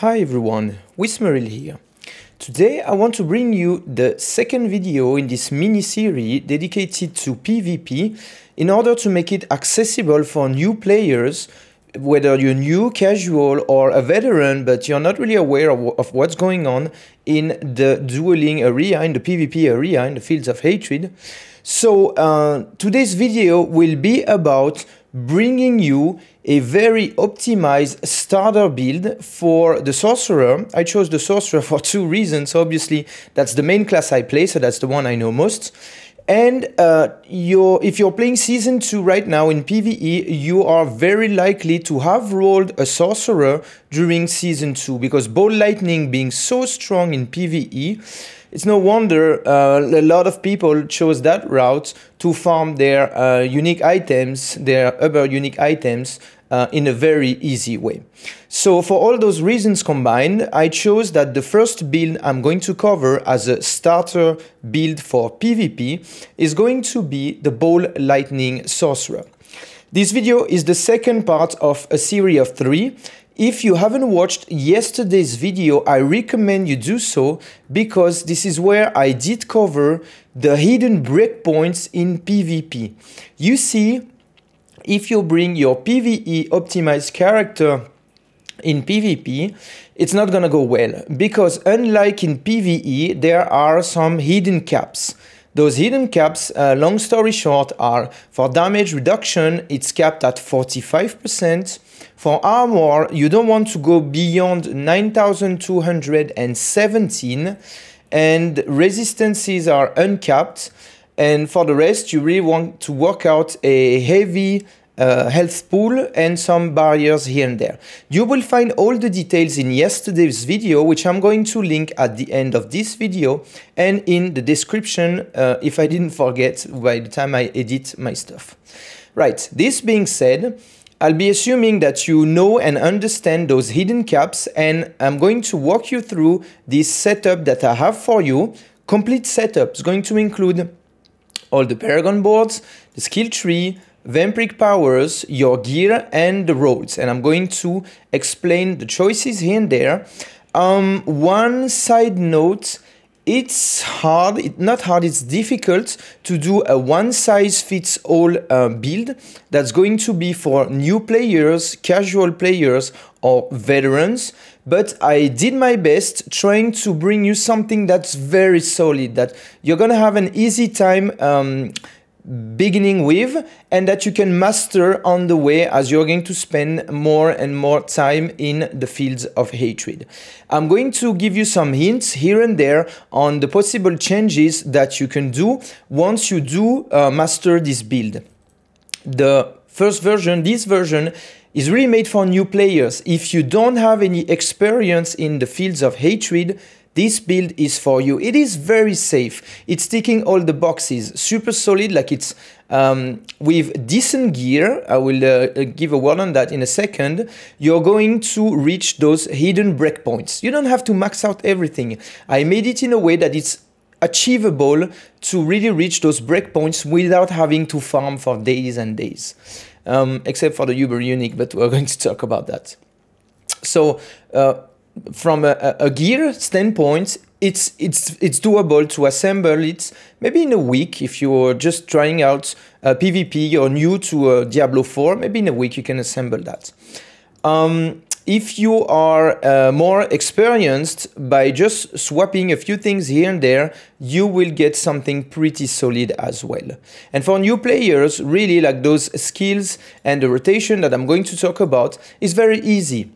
Hi everyone, Wismerhill here. Today I want to bring you the second video in this mini-series dedicated to PvP in order to make it accessible for new players whether you're new, casual, or a veteran, but you're not really aware of, of, what's going on in the dueling area, in the PvP area, in the fields of hatred. So uh, today's video will be about bringing you a very optimized starter build for the sorcerer. I chose the sorcerer for two reasons. Obviously, that's the main class I play, so that's the one I know most. And uh, you're, if you're playing Season 2 right now in PvE, you are very likely to have rolled a Sorcerer during Season 2, because Ball Lightning being so strong in PvE, it's no wonder uh, a lot of people chose that route to farm their uh, unique items, their other unique items, uh, in a very easy way. So for all those reasons combined, I chose that the first build I'm going to cover as a starter build for PvP is going to be the Ball Lightning Sorcerer. This video is the second part of a series of three if you haven't watched yesterday's video, I recommend you do so because this is where I did cover the hidden breakpoints in PvP. You see, if you bring your PvE optimized character in PvP, it's not gonna go well because unlike in PvE, there are some hidden caps. Those hidden caps, uh, long story short, are for damage reduction, it's capped at 45%. For armor, you don't want to go beyond 9217 and resistances are uncapped. And for the rest, you really want to work out a heavy uh, health pool and some barriers here and there. You will find all the details in yesterday's video, which I'm going to link at the end of this video and in the description uh, if I didn't forget by the time I edit my stuff. Right, this being said, I'll be assuming that you know and understand those hidden caps and I'm going to walk you through this setup that I have for you. Complete setup is going to include all the Paragon boards, the skill tree, Vampiric powers, your gear, and the roads. And I'm going to explain the choices here and there. Um, one side note it's hard, it, not hard, it's difficult to do a one size fits all uh, build that's going to be for new players, casual players, or veterans. But I did my best trying to bring you something that's very solid, that you're gonna have an easy time. Um, beginning with and that you can master on the way as you're going to spend more and more time in the fields of hatred. I'm going to give you some hints here and there on the possible changes that you can do once you do uh, master this build. The first version, this version, is really made for new players. If you don't have any experience in the fields of hatred, this build is for you. It is very safe. It's ticking all the boxes. Super solid, like it's um, with decent gear. I will uh, uh, give a word on that in a second. You're going to reach those hidden breakpoints. You don't have to max out everything. I made it in a way that it's achievable to really reach those breakpoints without having to farm for days and days. Um, except for the Uber Unique, but we're going to talk about that. So, uh, from a, a, gear standpoint, it's it's it's doable to assemble it maybe in a week if you're just trying out uh, PvP or new to uh, Diablo 4. Maybe in a week you can assemble that. Um, if you are uh, more experienced by just swapping a few things here and there, you will get something pretty solid as well. And for new players, really like those skills and the rotation that I'm going to talk about is very easy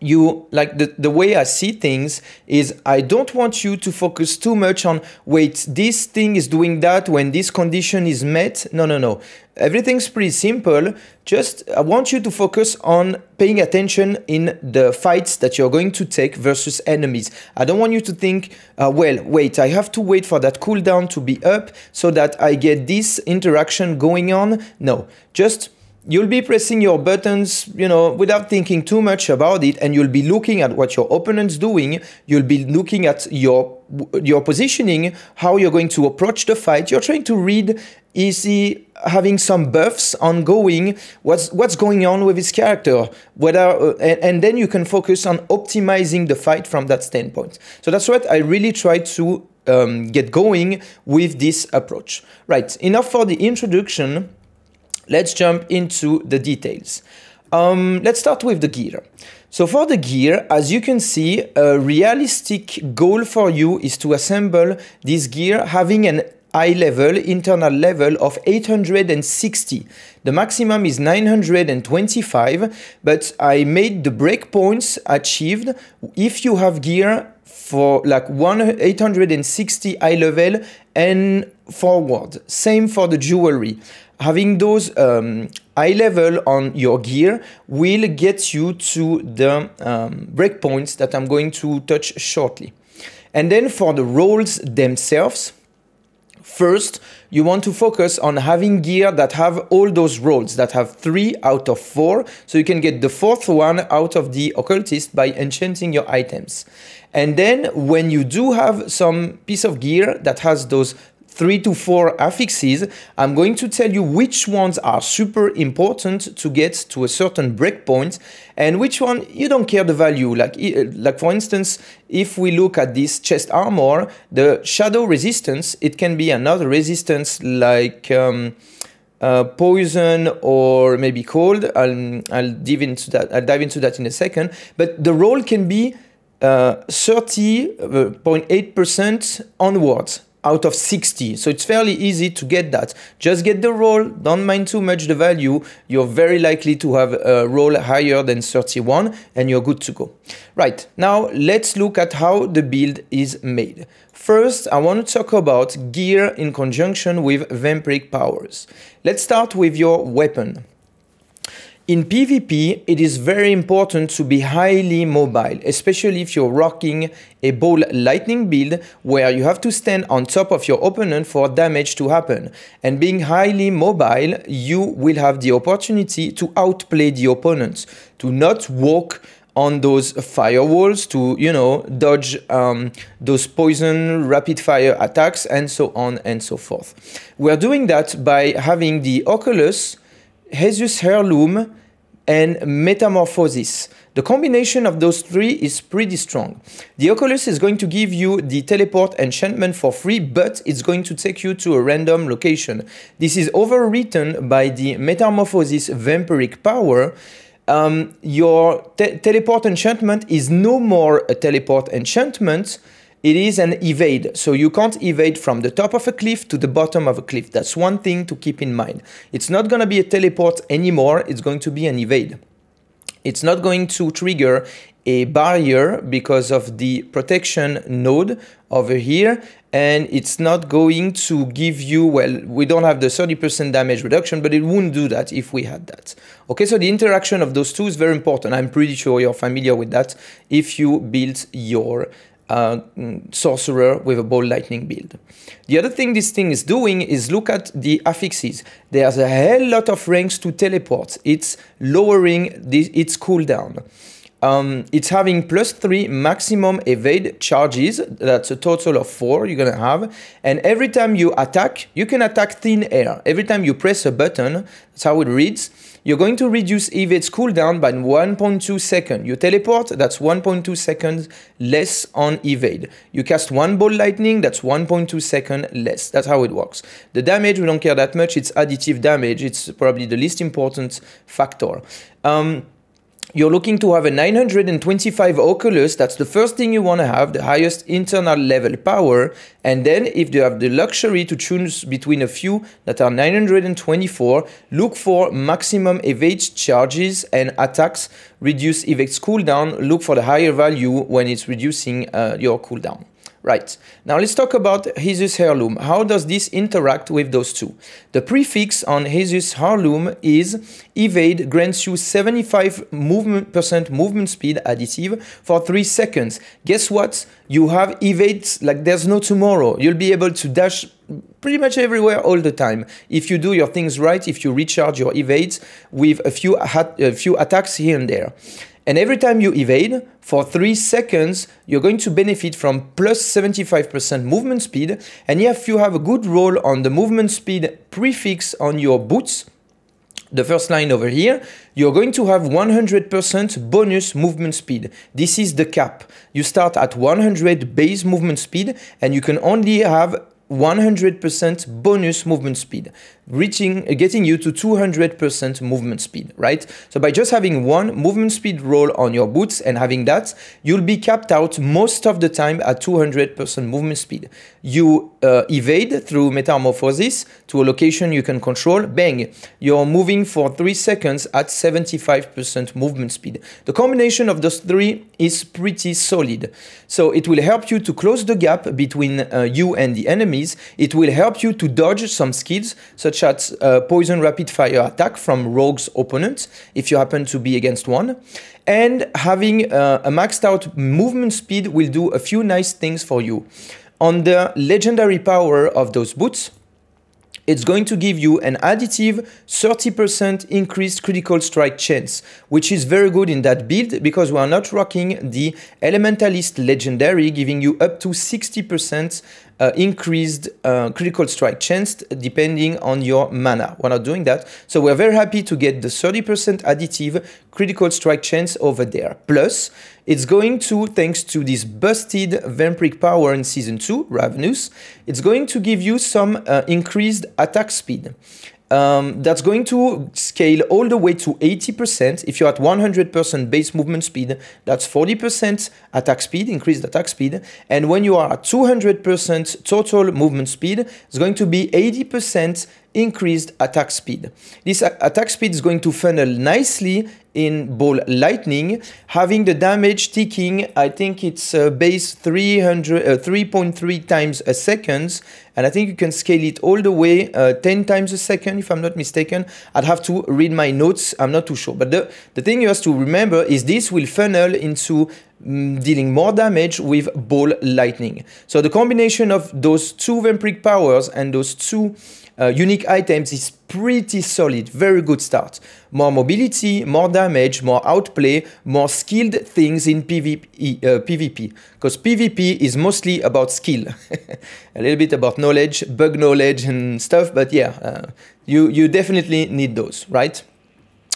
you like the, the way I see things is I don't want you to focus too much on wait this thing is doing that when this condition is met. No no no. Everything's pretty simple. Just I want you to focus on paying attention in the fights that you're going to take versus enemies. I don't want you to think uh, well wait I have to wait for that cooldown to be up so that I get this interaction going on. No. Just you'll be pressing your buttons, you know, without thinking too much about it, and you'll be looking at what your opponent's doing. You'll be looking at your your positioning, how you're going to approach the fight. You're trying to read is he having some buffs ongoing? What's what's going on with his character? Whether uh, and, and, then you can focus on optimizing the fight from that standpoint. So that's what I really try to um, get going with this approach. Right. Enough for the introduction. Let's jump into the details. Um, let's start with the gear. So for the gear, as you can see, a realistic goal for you is to assemble this gear having an eye level, internal level of 860. The maximum is 925, but I made the breakpoints achieved if you have gear for like one 860 eye level and forward. Same for the jewelry. Having those um, eye level on your gear will get you to the um, breakpoints that I'm going to touch shortly. And then for the rolls themselves, First, you want to focus on having gear that have all those rolls, that have three out of four, so you can get the fourth one out of the occultist by enchanting your items. And then when you do have some piece of gear that has those three to four affixes, I'm going to tell you which ones are super important to get to a certain breakpoint and which one you don't care the value. Like, like for instance, if we look at this chest armor, the shadow resistance, it can be another resistance like um, uh, poison or maybe cold. I'll, I'll dive into that. I'll dive into that in a second. But the roll can be 30.8% uh, onwards out of 60. So it's fairly easy to get that. Just get the roll, don't mind too much the value. You're very likely to have a roll higher than 31 and you're good to go. Right, now let's look at how the build is made. First, I want to talk about gear in conjunction with vampiric powers. Let's start with your weapon. In PvP, it is very important to be highly mobile, especially if you're rocking a ball lightning build where you have to stand on top of your opponent for damage to happen. And being highly mobile, you will have the opportunity to outplay the opponent, to not walk on those firewalls to you know dodge um, those poison rapid fire attacks and so on and so forth we're doing that by having the oculus Esu's Heirloom and Metamorphosis. The combination of those three is pretty strong. The Oculus is going to give you the teleport enchantment for free, but it's going to take you to a random location. This is overwritten by the Metamorphosis Vampiric Power. Um, your te teleport enchantment is no more a teleport enchantment, it is an evade. So you can't evade from the top of a cliff to the bottom of a cliff. That's one thing to keep in mind. It's not going to be a teleport anymore. It's going to be an evade. It's not going to trigger a barrier because of the protection node over here and it's not going to give you well we don't have the 30% damage reduction but it wouldn't do that if we had that okay so the interaction of those two is very important i'm pretty sure you're familiar with that if you build your uh, sorcerer with a ball lightning build. The other thing this thing is doing is look at the affixes. There's a hell lot of ranks to teleport. It's lowering the, its cooldown. Um, it's having plus three maximum evade charges. That's a total of four you're gonna have. And every time you attack, you can attack thin air. Every time you press a button, that's how it reads you're going to reduce evade's cooldown by 1.2 seconds. You teleport, that's 1.2 seconds less on evade. You cast one ball lightning, that's 1.2 seconds less. That's how it works. The damage, we don't care that much. It's additive damage. It's probably the least important factor. Um, you're looking to have a 925 Oculus, that's the first thing you want to have, the highest internal level power. And then if you have the luxury to choose between a few that are 924, look for maximum evade charges and attacks, reduce evade cooldown, look for the higher value when it's reducing uh, your cooldown. Right, now let's talk about Esu's Heirloom. How does this interact with those two? The prefix on Esu's Heirloom is evade grants you 75 movement, percent movement speed additive for 3 seconds. Guess what? You have evades like there's no tomorrow. You'll be able to dash pretty much everywhere all the time. If you do your things right, if you recharge your evades with a few, a few attacks here and there. And every time you evade, for 3 seconds, you're going to benefit from plus 75% movement speed. And if you have a good roll on the movement speed prefix on your boots, the first line over here, you're going to have 100% bonus movement speed. This is the cap. You start at 100 base movement speed and you can only have 100% bonus movement speed, reaching, getting you to 200% movement speed, right? So by just having one movement speed roll on your boots and having that, you'll be capped out most of the time at 200% movement speed. You uh, evade through metamorphosis to a location you can control, bang, you're moving for three seconds at 75% movement speed. The combination of those three is pretty solid. So it will help you to close the gap between uh, you and the enemies. It will help you to dodge some skills such as uh, poison rapid fire attack from rogue's opponents if you happen to be against one. And having uh, a maxed out movement speed will do a few nice things for you. On the legendary power of those boots, it's going to give you an additive 30% increased critical strike chance, which is very good in that build because we are not rocking the Elementalist Legendary, giving you up to 60% uh, increased uh, critical strike chance depending on your mana. We're not doing that. So we're very happy to get the 30% additive critical strike chance over there. Plus, it's going to, thanks to this busted Vampiric power in Season 2, Ravenous, it's going to give you some uh, increased attack speed. Um, that's going to scale all the way to 80%. If you're at 100% base movement speed, that's 40% attack speed, increased attack speed. And when you are at 200% total movement speed, it's going to be 80% increased attack speed. This attack speed is going to funnel nicely in ball lightning, having the damage ticking, I think it's uh, base 300, uh, 3.3 times a second, and I think you can scale it all the way uh, 10 times a second, if I'm not mistaken. I'd have to read my notes, I'm not too sure. But the, the thing you have to remember is this will funnel into mm, dealing more damage with ball lightning. So the combination of those two vampiric powers and those two uh, unique items is pretty solid, very good start. More mobility, more damage, more outplay, more skilled things in PvP, uh, PvP. Because PvP is mostly about skill. a little bit about knowledge, bug knowledge and stuff, but yeah, uh, you, you definitely need those, right?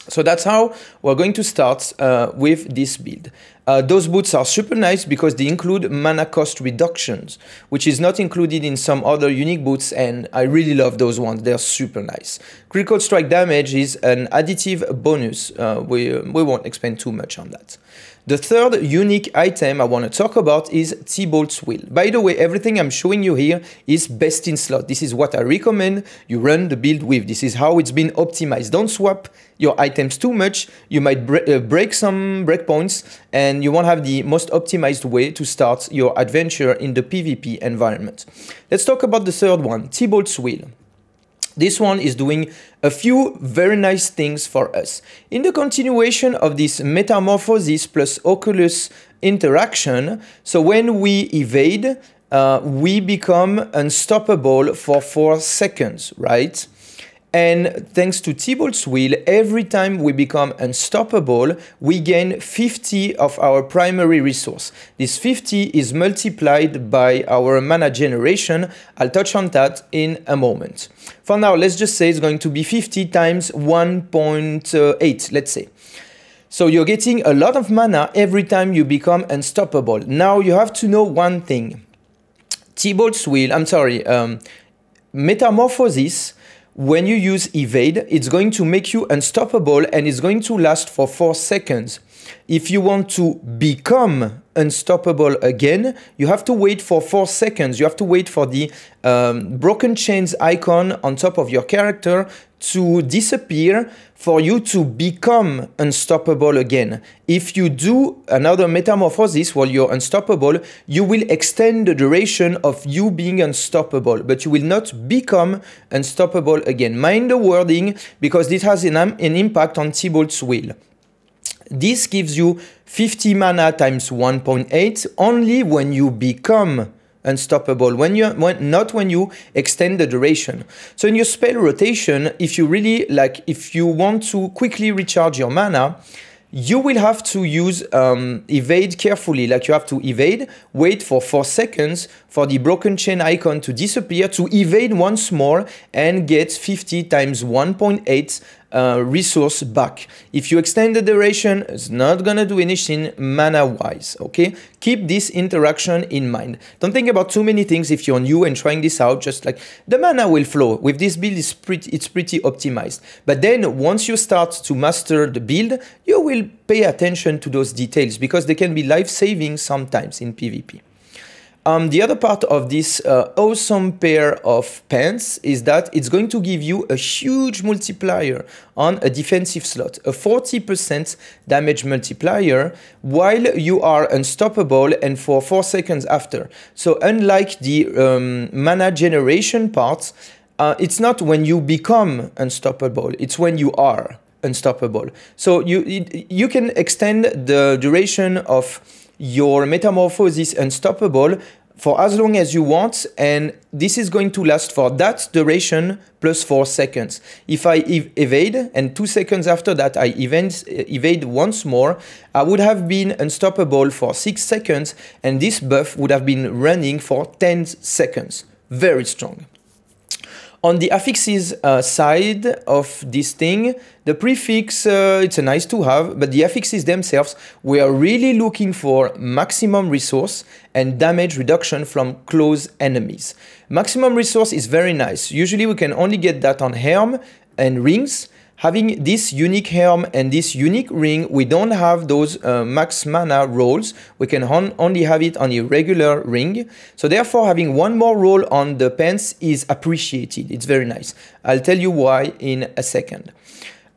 So that's how we're going to start uh, with this build. Uh, those boots are super nice because they include mana cost reductions, which is not included in some other unique boots, and I really love those ones. They're super nice. Critical strike damage is an additive bonus. Uh, we, we won't expand too much on that. The third unique item I want to talk about is Tibault's Will. By the way, everything I'm showing you here is best in slot. This is what I recommend you run the build with. This is how it's been optimized. Don't swap your items too much. You might bre uh, break some breakpoints and you won't have the most optimized way to start your adventure in the PvP environment. Let's talk about the third one, Tibault's Will. This one is doing a few very nice things for us. In the continuation of this metamorphosis plus Oculus interaction, so when we evade, uh, we become unstoppable for 4 seconds, right? And thanks to Tibault's will, every time we become unstoppable, we gain 50 of our primary resource. This 50 is multiplied by our mana generation. I'll touch on that in a moment. For now, let's just say it's going to be 50 times 1.8, let's say. So you're getting a lot of mana every time you become unstoppable. Now you have to know one thing. Tibault's will, I'm sorry, um, Metamorphosis when you use evade, it's going to make you unstoppable and it's going to last for 4 seconds. If you want to become unstoppable again, you have to wait for 4 seconds. You have to wait for the um, broken chains icon on top of your character to disappear for you to become unstoppable again. If you do another metamorphosis while you're unstoppable, you will extend the duration of you being unstoppable, but you will not become unstoppable again. Mind the wording because this has an, an impact on Tibault's will. This gives you 50 mana times 1.8 only when you become unstoppable when you when not when you extend the duration so in your spell rotation if you really like if you want to quickly recharge your mana you will have to use um, evade carefully. Like you have to evade, wait for four seconds for the broken chain icon to disappear, to evade once more and get 50 times 1.8 uh, resource back. If you extend the duration, it's not gonna do anything mana-wise, okay? Keep this interaction in mind. Don't think about too many things if you're new and trying this out, just like the mana will flow. With this build, it's pretty, it's pretty optimized. But then once you start to master the build, you will pay attention to those details because they can be life-saving sometimes in PvP. Um, the other part of this uh, awesome pair of pants is that it's going to give you a huge multiplier on a defensive slot, a 40% damage multiplier while you are unstoppable and for 4 seconds after. So unlike the um, mana generation part, uh, it's not when you become unstoppable, it's when you are unstoppable. So you, you can extend the duration of your metamorphosis unstoppable for as long as you want and this is going to last for that duration plus 4 seconds. If I ev evade and 2 seconds after that I evade, uh, evade once more, I would have been unstoppable for 6 seconds and this buff would have been running for 10 seconds. Very strong. On the affixes uh, side of this thing, the prefix, uh, it's a nice to have, but the affixes themselves, we are really looking for maximum resource and damage reduction from close enemies. Maximum resource is very nice. Usually we can only get that on Helm and rings, having this unique helm and this unique ring, we don't have those uh, max mana rolls. We can only have it on a regular ring. So therefore, having one more roll on the pants is appreciated. It's very nice. I'll tell you why in a second.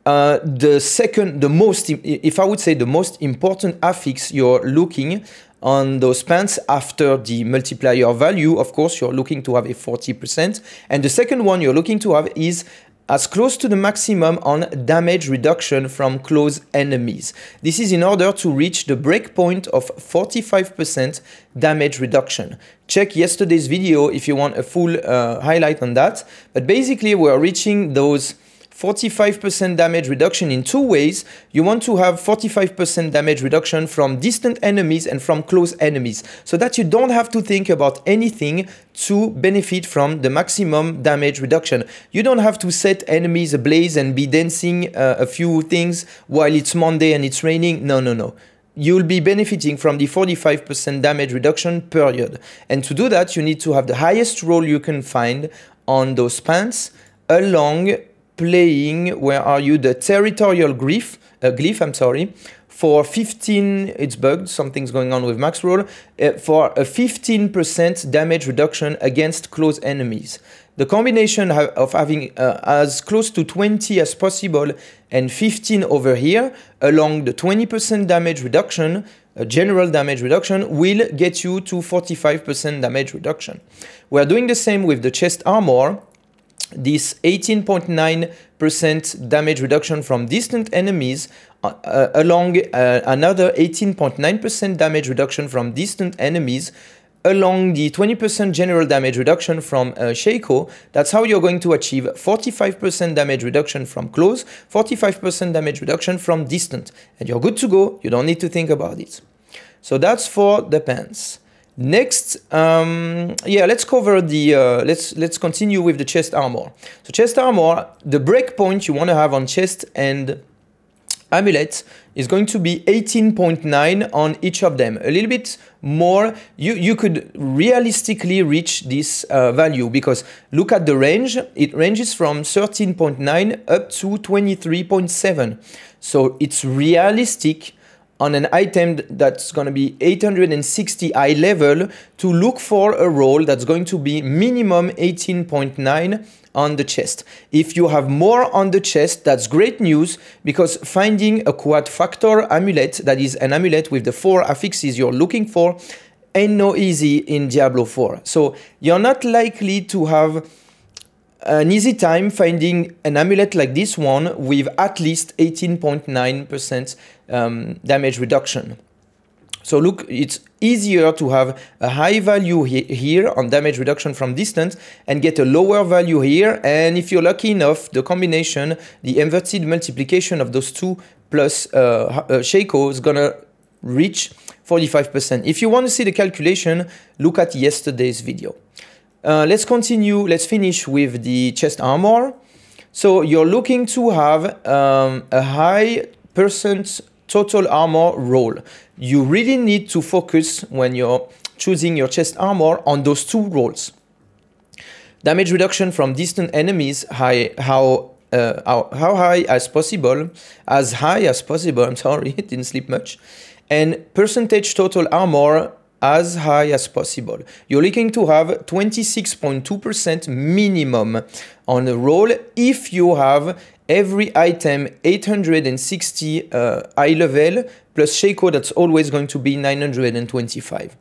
Uh, the second, the most, if I would say the most important affix you're looking on those pants after the multiplier value, of course, you're looking to have a 40%. And the second one you're looking to have is as close to the maximum on damage reduction from close enemies. This is in order to reach the breakpoint of 45% damage reduction. Check yesterday's video if you want a full uh, highlight on that. But basically we're reaching those 45% damage reduction in two ways. You want to have 45% damage reduction from distant enemies and from close enemies so that you don't have to think about anything to benefit from the maximum damage reduction. You don't have to set enemies ablaze and be dancing uh, a few things while it's Monday and it's raining. No, no, no you'll be benefiting from the 45% damage reduction period. And to do that, you need to have the highest roll you can find on those pants along playing, where are you, the territorial glyph, uh, glyph, I'm sorry, for 15, it's bugged, something's going on with Maxroll, uh, for a 15% damage reduction against close enemies. The combination of having uh, as close to 20 as possible and 15 over here, along the 20% damage reduction, uh, general damage reduction, will get you to 45% damage reduction. We are doing the same with the chest armor, this 18.9% damage reduction from distant enemies uh, uh, along uh, another 18.9% damage reduction from distant enemies along the 20% general damage reduction from uh, Shako, that's how you're going to achieve 45% damage reduction from close, 45% damage reduction from distant. And you're good to go, you don't need to think about it. So that's for the pants. Next, um, yeah, let's cover the, uh, let's, let's continue with the chest armor. So chest armor, the breakpoint you want to have on chest and amulet is going to be 18.9 on each of them. A little bit more, you, you could realistically reach this uh, value because look at the range. It ranges from 13.9 up to 23.7. So it's realistic on an item that's going to be 860 eye level to look for a roll that's going to be minimum 18.9 on the chest. If you have more on the chest, that's great news because finding a quad factor amulet, that is an amulet with the four affixes you're looking for, ain't no easy in Diablo 4. So you're not likely to have an easy time finding an amulet like this one with at least 18.9% um, damage reduction. So look, it's easier to have a high value he here on damage reduction from distance and get a lower value here. And if you're lucky enough, the combination, the inverted multiplication of those two plus uh, uh, Shako is gonna reach 45%. If you want to see the calculation, look at yesterday's video. Uh, let's continue, let's finish with the chest armor. So you're looking to have um, a high percent total armor roll. You really need to focus when you're choosing your chest armor on those two rolls. Damage reduction from distant enemies, high, how, uh, how, how high as possible, as high as possible, I'm sorry, didn't sleep much, and percentage total armor as high as possible. You're looking to have 26.2% minimum on the roll if you have every item 860 uh, eye level plus Shako that's always going to be 925.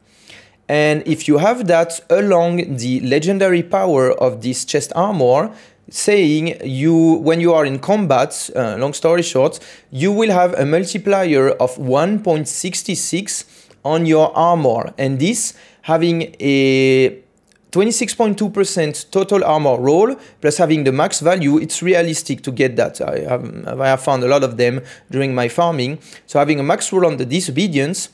And if you have that along the legendary power of this chest armor, saying you when you are in combat, uh, long story short, you will have a multiplier of 1.66 on your armor. And this having a 26.2% total armor roll plus having the max value, it's realistic to get that. I have, I have found a lot of them during my farming. So having a max roll on the disobedience,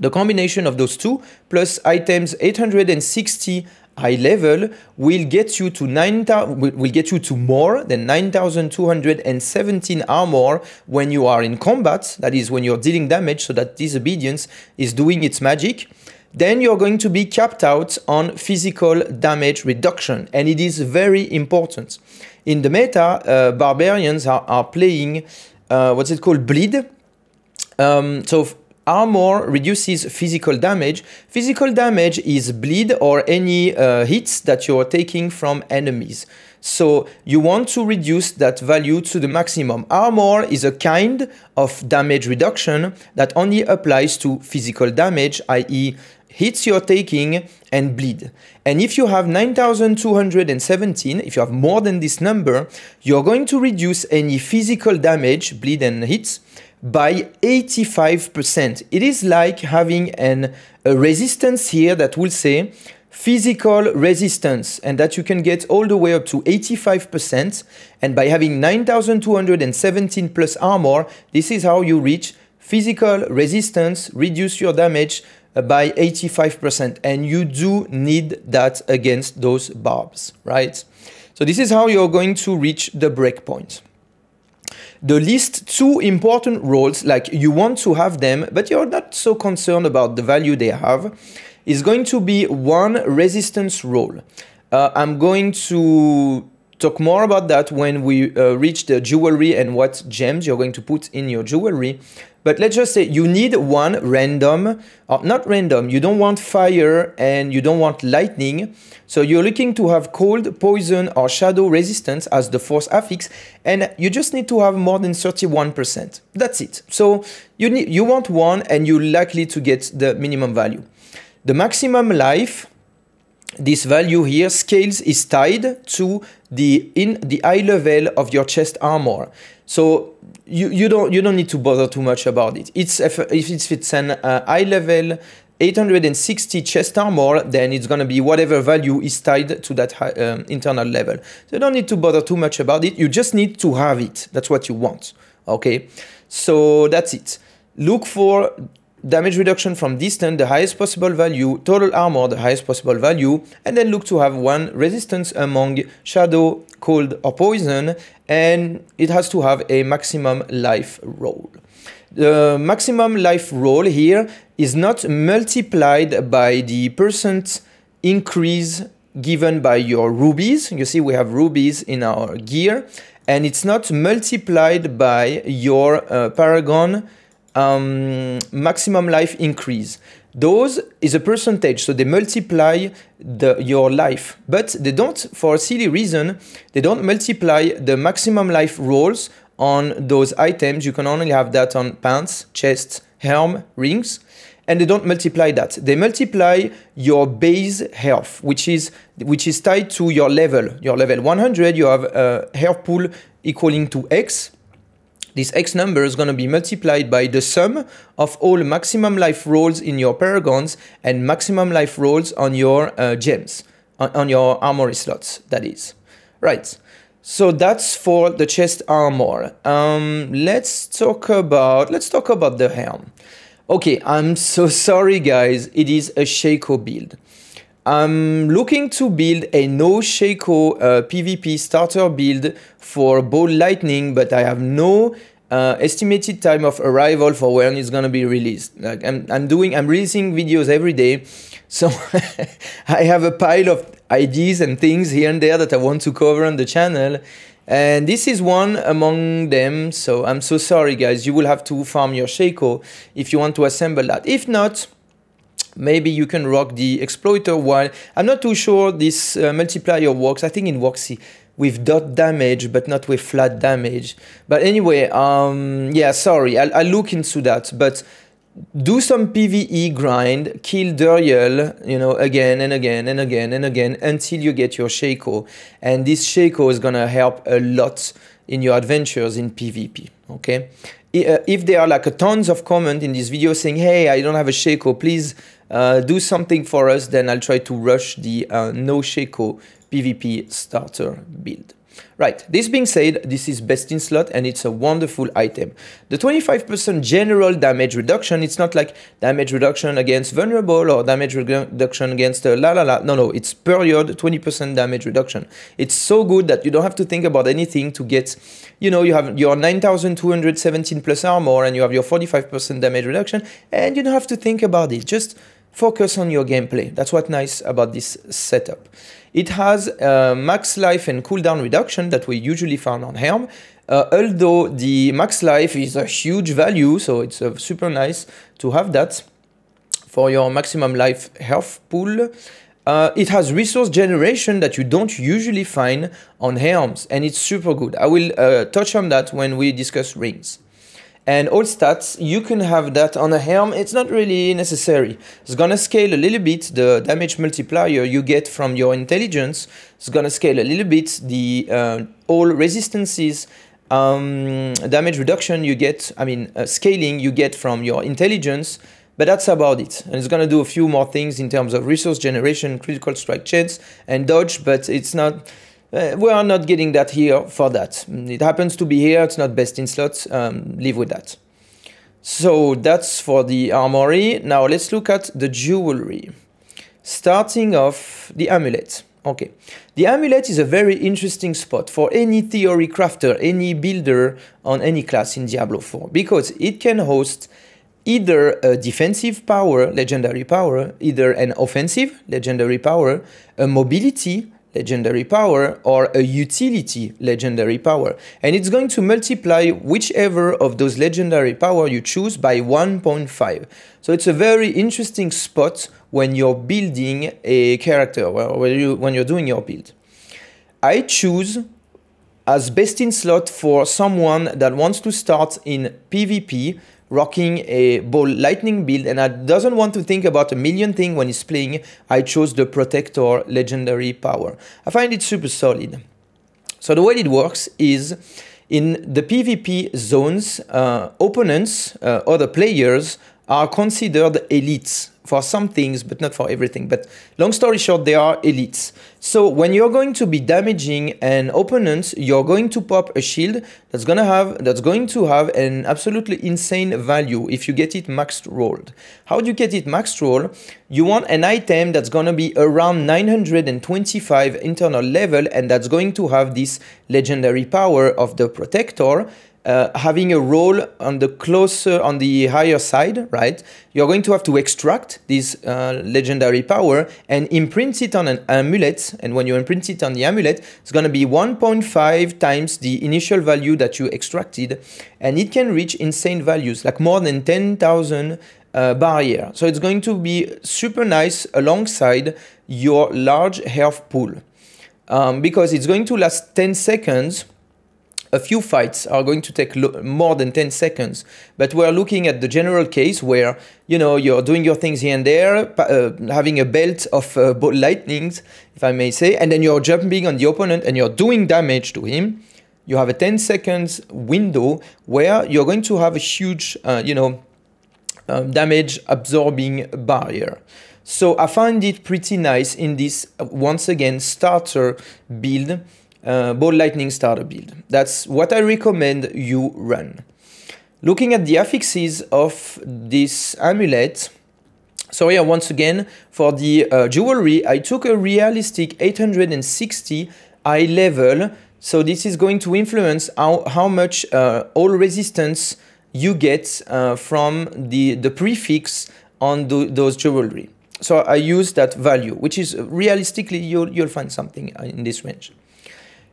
the combination of those two plus items 860 eye level will get you to 9, will get you to more than 9217 armor when you are in combat that is when you're dealing damage so that disobedience is doing its magic then you're going to be capped out on physical damage reduction. And it is very important. In the meta, uh, barbarians are, are playing uh, what's it called? Bleed. Um, so armor reduces physical damage. Physical damage is bleed or any uh, hits that you're taking from enemies. So you want to reduce that value to the maximum. Armor is a kind of damage reduction that only applies to physical damage, i.e hits you're taking and bleed. And if you have 9217, if you have more than this number, you're going to reduce any physical damage, bleed and hits, by 85%. It is like having an, a resistance here that will say physical resistance and that you can get all the way up to 85%. And by having 9217 plus armor, this is how you reach physical resistance, reduce your damage uh, by 85%. And you do need that against those barbs, right? So this is how you're going to reach the breakpoint. The least two important rolls, like you want to have them, but you're not so concerned about the value they have, is going to be one resistance roll. Uh, I'm going to talk more about that when we uh, reach the jewelry and what gems you're going to put in your jewelry. But let's just say you need one random, or uh, not random, you don't want fire and you don't want lightning. So you're looking to have cold, poison, or shadow resistance as the force affix, and you just need to have more than 31%. That's it. So you, need, you want one and you're likely to get the minimum value. The maximum life, this value here, scales is tied to the in the eye level of your chest armor. So you, you don't you don't need to bother too much about it. It's if, if it's an uh, eye level 860 chest armor, then it's gonna be whatever value is tied to that high, um, internal level. So you don't need to bother too much about it. You just need to have it. That's what you want. Okay, so that's it. Look for damage reduction from distance, the highest possible value, total armor, the highest possible value, and then look to have one resistance among shadow, cold, or poison, and it has to have a maximum life roll. The maximum life roll here is not multiplied by the percent increase given by your rubies. You see we have rubies in our gear, and it's not multiplied by your uh, paragon um, maximum life increase. Those is a percentage, so they multiply the, your life, but they don't, for a silly reason, they don't multiply the maximum life rolls on those items. You can only have that on pants, chest, helm, rings, and they don't multiply that. They multiply your base health, which is which is tied to your level. Your level 100, you have a health pool equaling to X, this X number is going to be multiplied by the sum of all maximum life rolls in your paragons and maximum life rolls on your uh, gems, on, on your armory slots, that is. Right. So that's for the chest armor. Um, let's talk about let's talk about the helm. Okay, I'm so sorry guys. It is a Shako build. I'm looking to build a no Shako uh, PvP starter build for Ball Lightning, but I have no uh, estimated time of arrival for when it's gonna be released. Like I'm, I'm doing, I'm releasing videos every day, so I have a pile of ideas and things here and there that I want to cover on the channel. And this is one among them, so I'm so sorry guys, you will have to farm your Shako if you want to assemble that. If not, maybe you can rock the exploiter while I'm not too sure this uh, multiplier works. I think it works with dot damage, but not with flat damage. But anyway, um, yeah, sorry, I'll, I'll look into that. But do some PVE grind, kill Duriel, you know, again and again and again and again until you get your Shako. And this Shako is gonna help a lot in your adventures in PvP, okay? Uh, if there are like a tons of comment in this video saying, hey, I don't have a Shako, please uh, do something for us, then I'll try to rush the uh, no Shako PvP starter build. Right, this being said, this is best in slot and it's a wonderful item. The 25% general damage reduction, it's not like damage reduction against vulnerable or damage reduction against uh, la la la. No, no, it's period 20% damage reduction. It's so good that you don't have to think about anything to get, you know, you have your 9217 plus armor and you have your 45% damage reduction and you don't have to think about it. Just focus on your gameplay. That's what's nice about this setup. It has uh, max life and cooldown reduction that we usually found on Helm, uh, although the max life is a huge value, so it's uh, super nice to have that for your maximum life health pool. Uh, it has resource generation that you don't usually find on Helms, and it's super good. I will uh, touch on that when we discuss rings. And all stats, you can have that on a helm. It's not really necessary. It's gonna scale a little bit the damage multiplier you get from your intelligence. It's gonna scale a little bit the uh, all resistances um, damage reduction you get, I mean, uh, scaling you get from your intelligence, but that's about it. And it's gonna do a few more things in terms of resource generation, critical strike chance, and dodge, but it's not, uh, we are not getting that here for that. It happens to be here, it's not best in slots, um, live with that. So that's for the armory. Now let's look at the jewelry. Starting off the amulet. Okay, the amulet is a very interesting spot for any theory crafter, any builder on any class in Diablo 4 because it can host either a defensive power, legendary power, either an offensive, legendary power, a mobility, legendary power or a utility legendary power. And it's going to multiply whichever of those legendary power you choose by 1.5. So it's a very interesting spot when you're building a character, when, you, when you're doing your build. I choose as best in slot for someone that wants to start in PvP rocking a ball lightning build and I doesn't want to think about a million things when he's playing, I chose the protector legendary power. I find it super solid. So the way it works is in the PvP zones, uh, opponents, uh, other players are considered elites for some things, but not for everything. But long story short, they are elites. So when you're going to be damaging an opponent, you're going to pop a shield that's gonna have that's going to have an absolutely insane value if you get it maxed rolled. How do you get it maxed rolled? You want an item that's gonna be around 925 internal level, and that's going to have this legendary power of the protector uh, having a roll on the closer, on the higher side, right? You're going to have to extract this uh, legendary power and imprint it on an amulet. And when you imprint it on the amulet, it's going to be 1.5 times the initial value that you extracted. And it can reach insane values, like more than 10,000 uh, barrier. So it's going to be super nice alongside your large health pool. Um, because it's going to last 10 seconds a few fights are going to take more than 10 seconds but we're looking at the general case where you know you're doing your things here and there uh, having a belt of uh, lightnings if i may say and then you're jumping on the opponent and you're doing damage to him you have a 10 seconds window where you're going to have a huge, uh, you know, um, damage absorbing barrier. So I find it pretty nice in this, uh, once again, starter build, uh, Ball Lightning starter build. That's what I recommend you run. Looking at the affixes of this amulet, Sorry, once again, for the uh, jewelry, I took a realistic 860 eye level. So this is going to influence how, how much uh, all resistance you get uh, from the, the prefix on the, those jewelry. So I use that value, which is realistically, you'll, you'll find something in this range.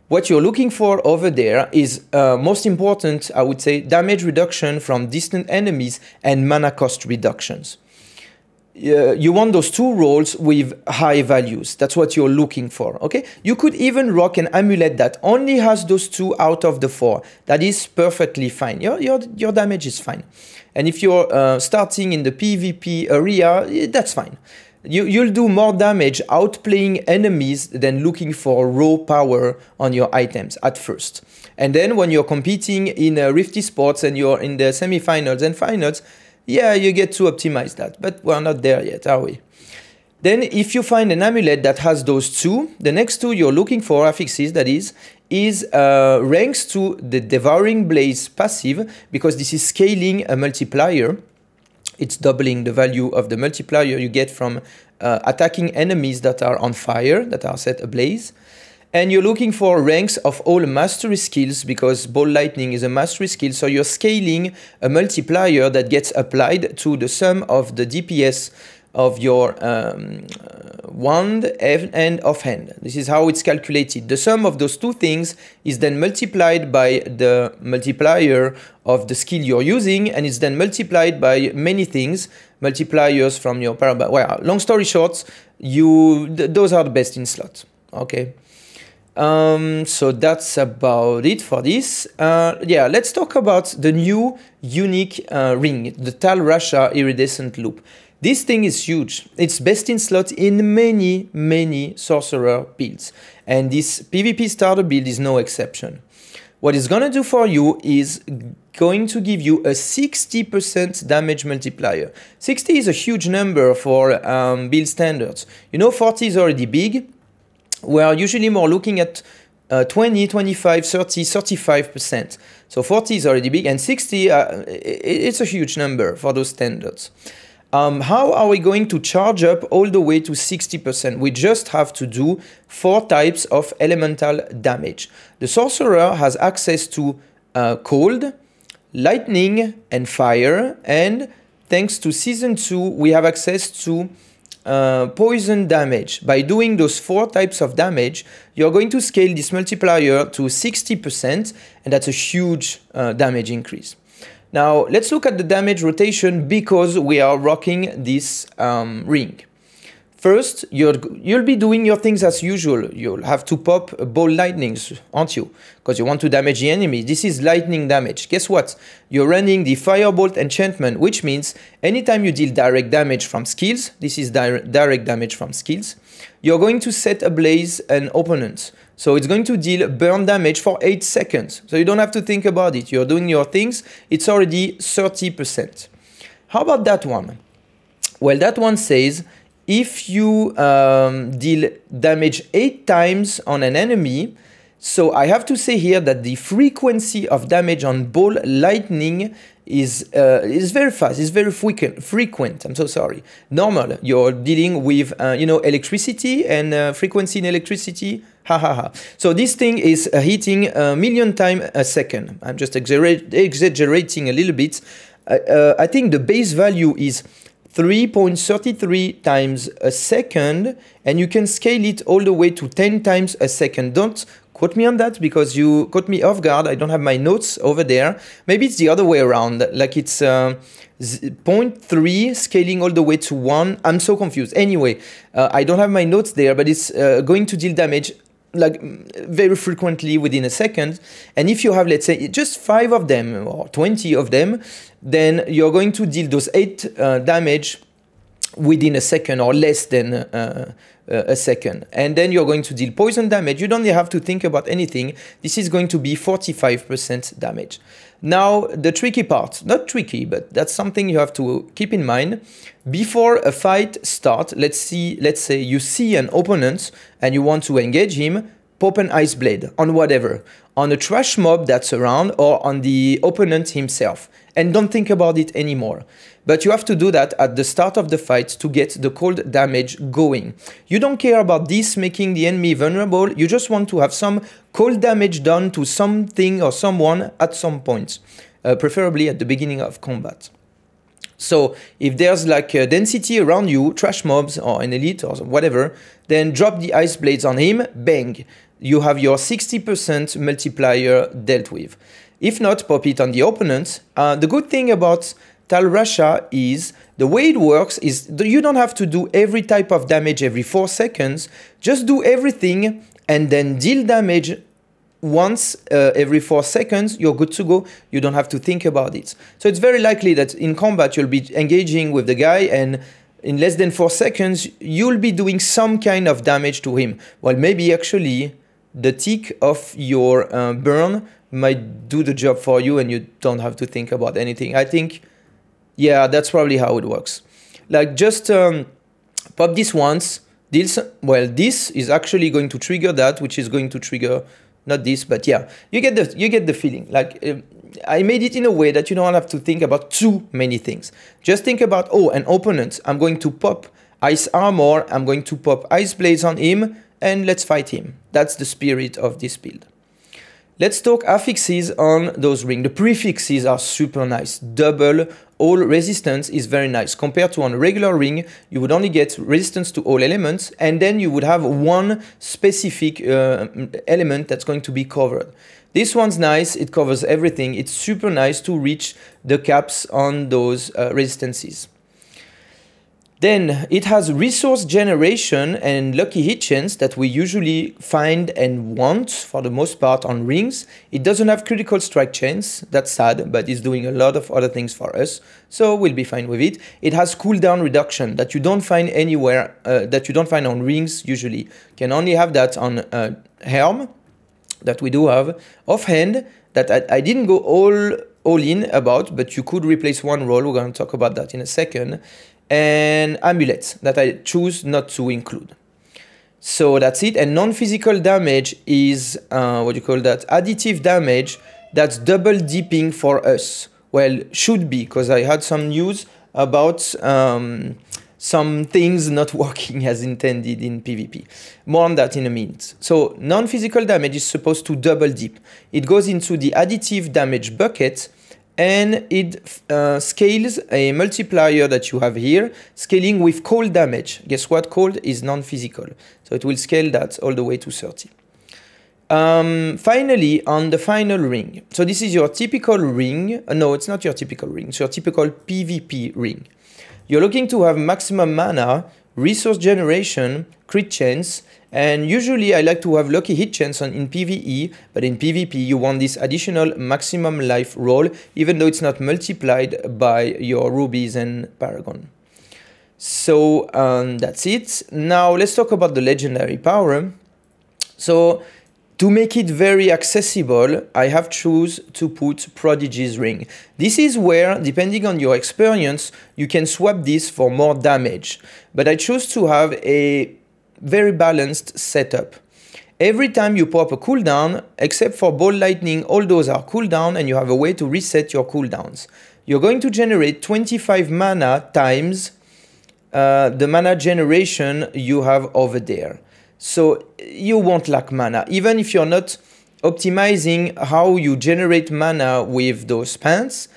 What you're looking for over there is uh, most important, I would say, damage reduction from distant enemies and mana cost reductions uh, you want those two rolls with high values. That's what you're looking for, okay? You could even rock an amulet that only has those two out of the four. That is perfectly fine. Your, your, your damage is fine. And if you're uh, starting in the PvP area, eh, that's fine. You, you'll do more damage outplaying enemies than looking for raw power on your items at first. And then when you're competing in uh, Rift Esports and you're in the semifinals and finals, yeah, you get to optimize that, but we're not there yet, are we? Then if you find an amulet that has those two, the next two you're looking for, affixes that is, is uh, ranks to the Devouring Blaze passive, because this is scaling a multiplier. It's doubling the value of the multiplier you get from uh, attacking enemies that are on fire, that are set ablaze. And you're looking for ranks of all mastery skills because ball lightning is a mastery skill. So you're scaling a multiplier that gets applied to the sum of the DPS of your um, wand and offhand. This is how it's calculated. The sum of those two things is then multiplied by the multiplier of the skill you're using, and it's then multiplied by many things, multipliers from your Paragon. Well, long story short, you th those are the best in slot. Okay. Um, so that's about it for this. Uh, yeah, let's talk about the new unique uh, ring, the Tal Rasha iridescent loop. This thing is huge. It's best in slot in many, many sorcerer builds. And this PvP starter build is no exception. What it's gonna do for you is going to give you a 60% damage multiplier. 60 is a huge number for um, build standards. You know 40 is already big, we are usually more looking at uh, 20, 25, 30, 35%. So 40 is already big, and 60, uh, it's a huge number for those standards. Um, how are we going to charge up all the way to 60%? We just have to do four types of elemental damage. The sorcerer has access to uh, cold, lightning, and fire, and thanks to season 2, we have access to uh, poison damage. By doing those four types of damage, you're going to scale this multiplier to 60%, and that's a huge uh, damage increase. Now, let's look at the damage rotation because we are rocking this um, ring. First, you'll, be doing your things as usual. You'll have to pop ball lightnings, aren't you? Because you want to damage the enemy. This is lightning damage. Guess what? You're running the Firebolt enchantment, which means anytime you deal direct damage from skills, this is di direct damage from skills, you're going to set ablaze an opponent. So it's going to deal burn damage for 8 seconds. So you don't have to think about it. You're doing your things. It's already 30%. How about that one? Well, that one says if you um, deal damage eight times on an enemy, so I have to say here that the frequency of damage on ball lightning is uh, is very fast. It's very frequent. Frequent. I'm so sorry. Normal. You're dealing with uh, you know electricity and uh, frequency in electricity. Ha ha ha. So this thing is uh, hitting a million times a second. I'm just exaggerating a little bit. Uh, uh, I think the base value is 3.33 times a second, and you can scale it all the way to 10 times a second. Don't quote me on that because you caught me off guard. I don't have my notes over there. Maybe it's the other way around, like it's uh, 0.3 scaling all the way to 1. I'm so confused. Anyway, uh, I don't have my notes there, but it's uh, going to deal damage like very frequently within a second. And if you have, let's say, just five of them or 20 of them, then you're going to deal those eight uh, damage within a second or less than uh, uh, a second. And then you're going to deal poison damage. You don't have to think about anything. This is going to be 45% damage. Now, the tricky part, not tricky, but that's something you have to keep in mind. Before a fight starts, let's see, let's say you see an opponent and you want to engage him, pop an ice blade on whatever, on a trash mob that's around or on the opponent himself. And don't think about it anymore. But you have to do that at the start of the fight to get the cold damage going. You don't care about this making the enemy vulnerable, you just want to have some cold damage done to something or someone at some point, uh, preferably at the beginning of combat. So if there's like a density around you, trash mobs or an elite or whatever, then drop the ice blades on him, bang you have your 60% multiplier dealt with. If not, pop it on the opponent. Uh, the good thing about Tal Rasha is the way it works is you don't have to do every type of damage every 4 seconds. Just do everything and then deal damage once uh, every 4 seconds. You're good to go. You don't have to think about it. So it's very likely that in combat you'll be engaging with the guy and in less than 4 seconds you'll be doing some kind of damage to him. Well, maybe actually the tick of your uh, burn might do the job for you and you don't have to think about anything. I think, yeah, that's probably how it works. Like just um, pop this once. This, well, this is actually going to trigger that, which is going to trigger not this, but yeah, you get the you get the feeling. Like uh, I made it in a way that you don't have to think about too many things. Just think about oh, an opponent. I'm going to pop ice armor. I'm going to pop ice blades on him and let's fight him. That's the spirit of this build. Let's talk affixes on those rings. The prefixes are super nice. Double all resistance is very nice. Compared to on a regular ring, you would only get resistance to all elements, and then you would have one specific uh, element that's going to be covered. This one's nice, it covers everything. It's super nice to reach the caps on those uh, resistances. Then it has resource generation and lucky hit chance that we usually find and want for the most part on rings. It doesn't have critical strike chance, that's sad, but it's doing a lot of other things for us, so we'll be fine with it. It has cooldown reduction that you don't find anywhere, uh, that you don't find on rings usually. Can only have that on uh, Helm, that we do have. Offhand, that I, I didn't go all all in about, but you could replace one roll. We're going to talk about that in a second and amulets that I choose not to include. So that's it. And non-physical damage is, uh, what do you call that? Additive damage that's double dipping for us. Well, should be, because I had some news about um, some things not working as intended in PvP. More on that in a minute. So non-physical damage is supposed to double dip. It goes into the additive damage bucket and it uh, scales a multiplier that you have here, scaling with cold damage. Guess what? Cold is non-physical. So it will scale that all the way to 30. Um, finally, on the final ring. So this is your typical ring. Uh, no, it's not your typical ring. It's your typical PvP ring. You're looking to have maximum mana, resource generation, crit chance, and usually I like to have lucky hit chance on, in PvE, but in PvP you want this additional maximum life roll, even though it's not multiplied by your rubies and paragon. So um, that's it. Now let's talk about the legendary power. So to make it very accessible, I have choose to put Prodigy's Ring. This is where, depending on your experience, you can swap this for more damage. But I choose to have a very balanced setup. Every time you pop a cooldown, except for Ball Lightning, all those are cooldown and you have a way to reset your cooldowns. You're going to generate 25 mana times uh, the mana generation you have over there. So you won't lack mana. Even if you're not optimizing how you generate mana with those pants,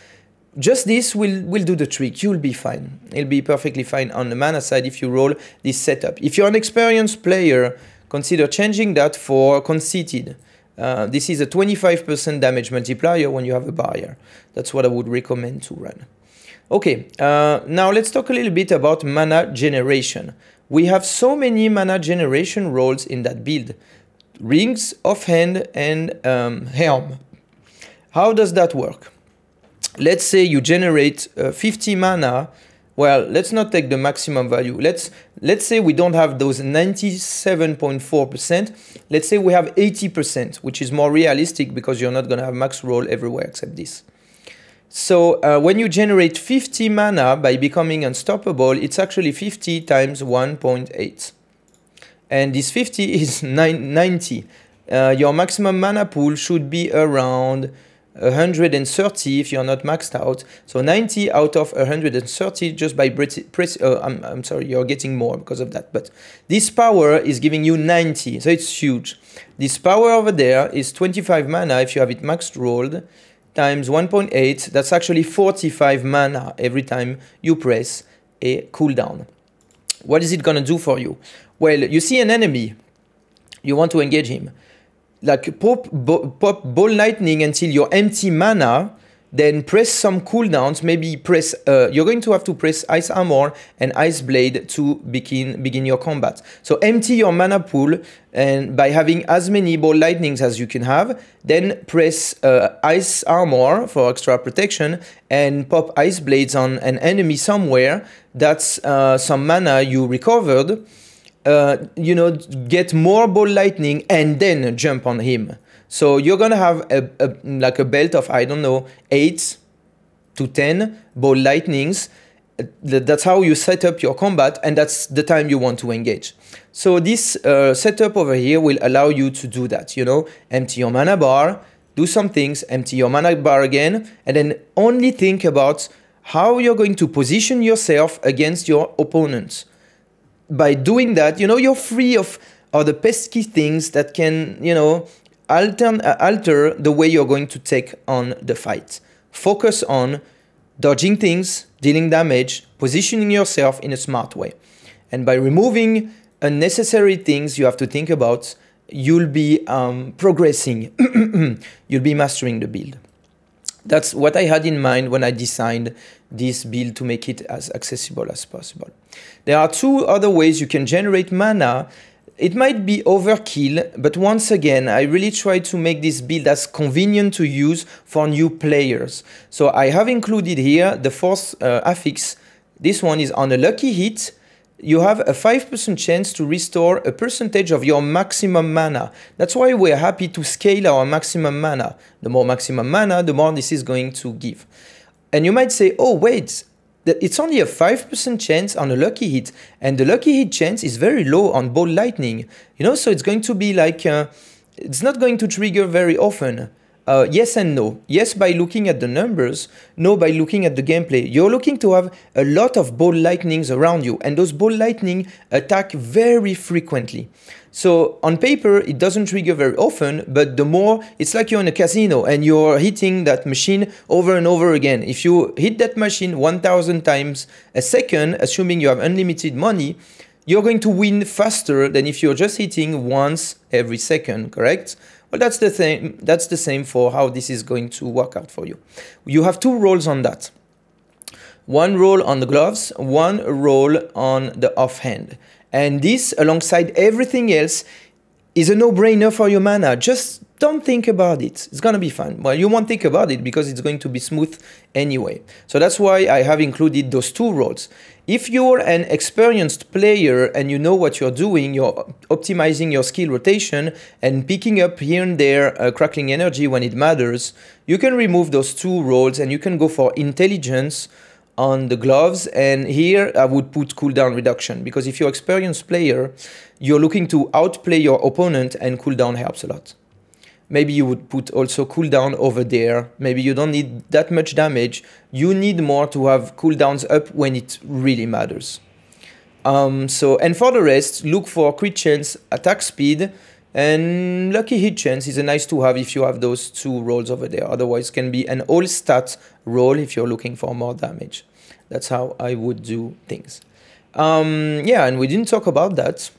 just this will, will do the trick. You'll be fine. It'll be perfectly fine on the mana side if you roll this setup. If you're an experienced player, consider changing that for conceited. Uh, this is a 25% damage multiplier when you have a barrier. That's what I would recommend to run. Okay, uh, now let's talk a little bit about mana generation. We have so many mana generation rolls in that build. Rings, Offhand, and um, Helm. How does that work? Let's say you generate uh, 50 mana Well, let's not take the maximum value. Let's let's say we don't have those 97.4%. Let's say we have 80%, which is more realistic because you're not going to have max roll everywhere except this. So uh, when you generate 50 mana by becoming unstoppable, it's actually 50 times 1.8. And this 50 is 90. Uh, your maximum mana pool should be around 130 if you're not maxed out. So 90 out of 130 just by press. Uh, I'm, I'm sorry, you're getting more because of that. But this power is giving you 90, so it's huge. This power over there is 25 mana if you have it maxed rolled times 1.8. That's actually 45 mana every time you press a cooldown. What is it going to do for you? Well, you see an enemy. You want to engage him like pop, bo, pop ball lightning until you're empty mana, then press some cooldowns. Maybe press. Uh, you're going to have to press ice armor and ice blade to begin begin your combat. So empty your mana pool, and by having as many ball lightnings as you can have, then press uh, ice armor for extra protection and pop ice blades on an enemy somewhere. That's uh, some mana you recovered uh, you know, get more ball lightning and then jump on him. So you're gonna have a, a, like a belt of I don't know eight to ten ball lightnings. That's how you set up your combat, and that's the time you want to engage. So this uh, setup over here will allow you to do that. You know, empty your mana bar, do some things, empty your mana bar again, and then only think about how you're going to position yourself against your opponents by doing that, you know, you're free of all the pesky things that can, you know, alter, uh, alter the way you're going to take on the fight. Focus on dodging things, dealing damage, positioning yourself in a smart way. And by removing unnecessary things you have to think about, you'll be um, progressing, you'll be mastering the build. That's what I had in mind when I designed this build to make it as accessible as possible. There are two other ways you can generate mana. It might be overkill, but once again, I really try to make this build as convenient to use for new players. So I have included here the fourth uh, affix. This one is on a lucky hit. You have a 5% chance to restore a percentage of your maximum mana. That's why we're happy to scale our maximum mana. The more maximum mana, the more this is going to give. And you might say, oh, wait, it's only a 5% chance on a lucky hit. And the lucky hit chance is very low on ball lightning. You know, so it's going to be like, uh, it's not going to trigger very often. Uh, yes and no. Yes, by looking at the numbers. No, by looking at the gameplay. You're looking to have a lot of ball lightnings around you, and those ball lightning attack very frequently. So on paper, it doesn't trigger very often, but the more it's like you're in a casino and you're hitting that machine over and over again. If you hit that machine 1000 times a second, assuming you have unlimited money, you're going to win faster than if you're just hitting once every second, correct? Well, that's the same. That's the same for how this is going to work out for you. You have two rolls on that. One roll on the gloves, one roll on the offhand. And this, alongside everything else, is a no-brainer for your mana. Just don't think about it. It's gonna be fun. Well, you won't think about it because it's going to be smooth anyway. So that's why I have included those two rolls. If you're an experienced player and you know what you're doing, you're optimizing your skill rotation and picking up here and there uh, crackling energy when it matters, you can remove those two rolls and you can go for intelligence on the gloves. And here I would put cooldown reduction because if you're experienced player, you're looking to outplay your opponent and cooldown helps a lot maybe you would put also cooldown over there. Maybe you don't need that much damage. You need more to have cooldowns up when it really matters. Um, so, and for the rest, look for crit chance, attack speed, and lucky hit chance is a nice to have if you have those two rolls over there. Otherwise, can be an all stat roll if you're looking for more damage. That's how I would do things. Um, yeah, and we didn't talk about that.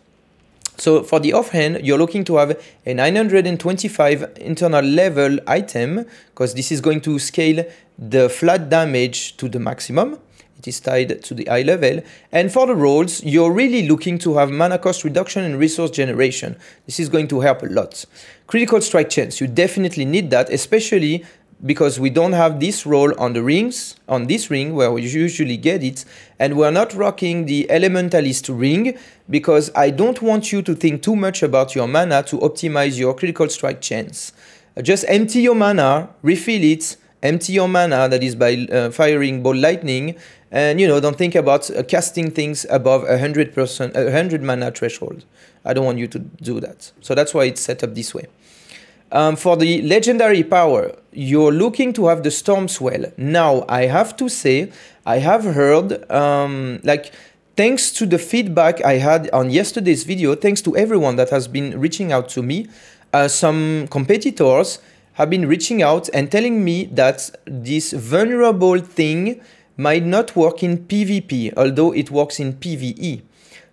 So for the offhand, you're looking to have a 925 internal level item because this is going to scale the flat damage to the maximum. It is tied to the eye level. And for the rolls, you're really looking to have mana cost reduction and resource generation. This is going to help a lot. Critical strike chance, you definitely need that, especially because we don't have this roll on the rings, on this ring where we usually get it, and we're not rocking the Elementalist ring because I don't want you to think too much about your mana to optimize your critical strike chance. Just empty your mana, refill it, empty your mana, that is by uh, firing ball lightning, and you know, don't think about uh, casting things above a 100%, 100 mana threshold. I don't want you to do that. So that's why it's set up this way. Um, for the legendary power, you're looking to have the storm swell. Now, I have to say, I have heard, um, like, thanks to the feedback I had on yesterday's video, thanks to everyone that has been reaching out to me, uh, some competitors have been reaching out and telling me that this vulnerable thing might not work in PvP, although it works in PvE.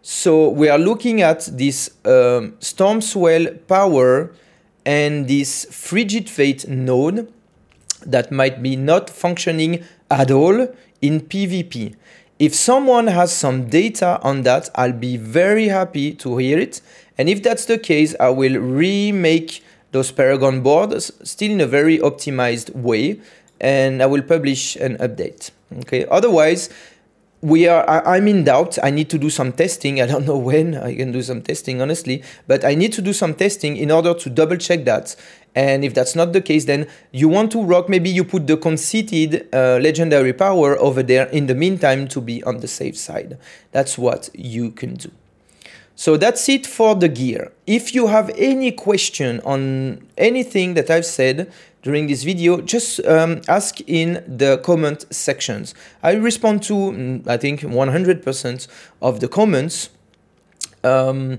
So we are looking at this um, storm swell power and this frigid fate node that might be not functioning at all in PvP. If someone has some data on that, I'll be very happy to hear it. And if that's the case, I will remake those Paragon boards still in a very optimized way and I will publish an update. Okay. Otherwise, we are I, am in doubt. I need to do some testing. I don't know when i can do some testing honestly. But i need to do some testing in order to double check that. And if that's not the case then you want to rock maybe you put the conceited uh, legendary power over there in the meantime to be on the safe side. That's what you can do. So that's it for the gear. If you have any question on anything that i've said during this video, just um, ask in the comment sections. I respond to, mm, I think, 100% of the comments. Um,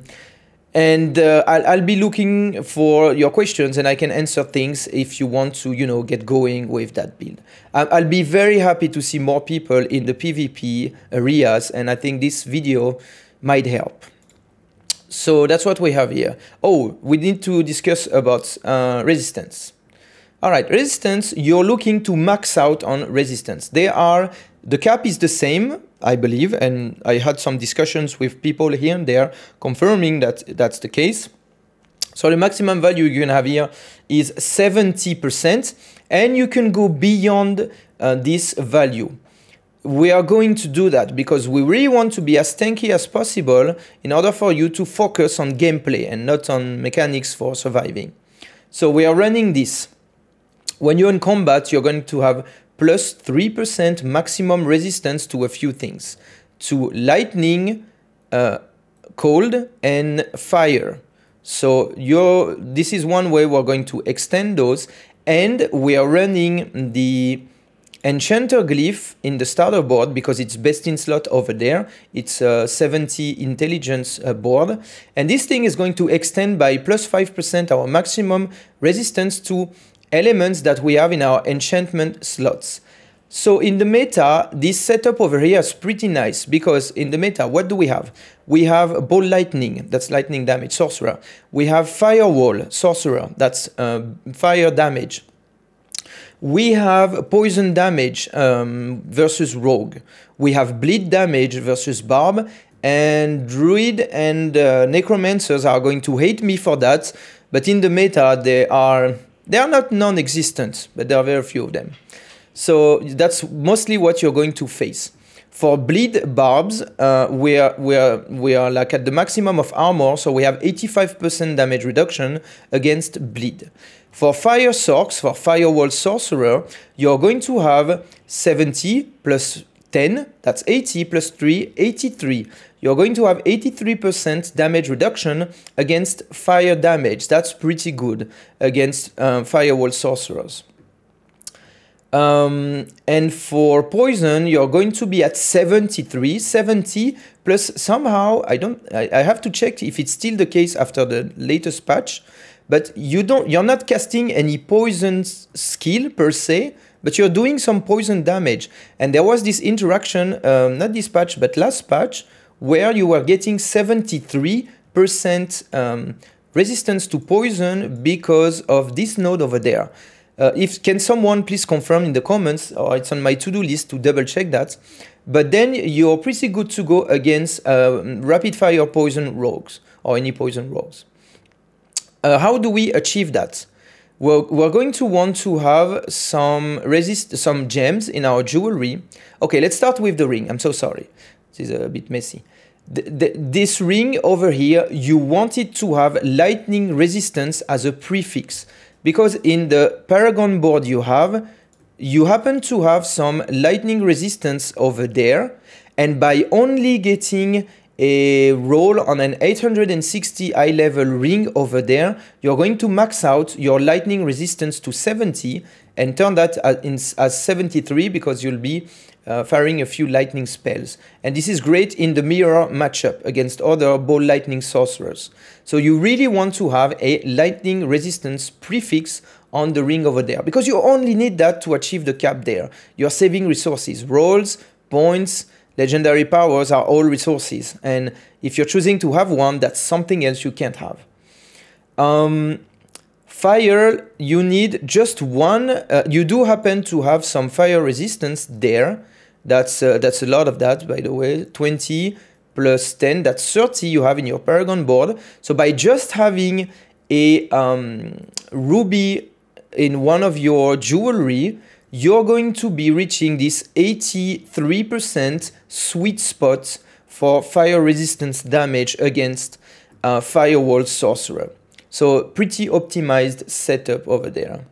and uh, I'll, I'll, be looking for your questions and I can answer things if you want to, you know, get going with that build. I'll be very happy to see more people in the PvP areas and I think this video might help. So that's what we have here. Oh, we need to discuss about uh, resistance. All right, resistance, you're looking to max out on resistance. They are, the cap is the same, I believe, and I had some discussions with people here and there confirming that that's the case. So the maximum value you can have here is 70%, and you can go beyond uh, this value. We are going to do that because we really want to be as tanky as possible in order for you to focus on gameplay and not on mechanics for surviving. So we are running this. When you're in combat, you're going to have plus 3% maximum resistance to a few things. To lightning, uh, cold, and fire. So you're, this is one way we're going to extend those. And we are running the Enchanter glyph in the starter board because it's best in slot over there. It's a 70 intelligence uh, board. And this thing is going to extend by plus 5% our maximum resistance to elements that we have in our enchantment slots. So in the meta, this setup over here is pretty nice because in the meta, what do we have? We have Ball Lightning, that's lightning damage, Sorcerer. We have Firewall, Sorcerer, that's uh, fire damage. We have Poison damage um, versus Rogue. We have Bleed damage versus Barb. And Druid and uh, Necromancers are going to hate me for that. But in the meta, they are they are not non-existent, but there are very few of them. So that's mostly what you're going to face. For bleed barbs, uh, we, are, we, are, we are like at the maximum of armor, so we have 85% damage reduction against bleed. For fire sorcs, for firewall sorcerer, you're going to have 70 plus 10, that's 80 plus 3, 83 you're going to have 83% damage reduction against fire damage. That's pretty good against um, firewall sorcerers. Um, and for poison, you're going to be at 73, 70 plus somehow, I don't, I, I have to check if it's still the case after the latest patch, but you don't, you're not casting any poison skill per se, but you're doing some poison damage. And there was this interaction, um, not this patch, but last patch, where you are getting 73% um, resistance to poison because of this node over there. Uh, if can someone please confirm in the comments, or it's on my to-do list to double check that. But then you're pretty good to go against uh, rapid fire poison rogues or any poison rogues. Uh, how do we achieve that? we're, we're going to want to have some resist some gems in our jewelry. Okay, let's start with the ring. I'm so sorry. This is a bit messy. The, this ring over here, you want it to have lightning resistance as a prefix. Because in the Paragon board you have, you happen to have some lightning resistance over there and by only getting a roll on an 860 eye level ring over there, you're going to max out your lightning resistance to 70 and turn that as 73 because you'll be uh, firing a few lightning spells. And this is great in the mirror matchup against other ball lightning sorcerers. So you really want to have a lightning resistance prefix on the ring over there because you only need that to achieve the cap there. You're saving resources, rolls, points, legendary powers are all resources. And if you're choosing to have one, that's something else you can't have. Um, fire, you need just one. Uh, you do happen to have some fire resistance there. That's, uh, that's a lot of that, by the way. 20 plus 10, that's 30 you have in your Paragon board. So by just having a um, ruby in one of your jewelry, you're going to be reaching this 83% sweet spot for fire resistance damage against uh, Firewall Sorcerer. So pretty optimized setup over there.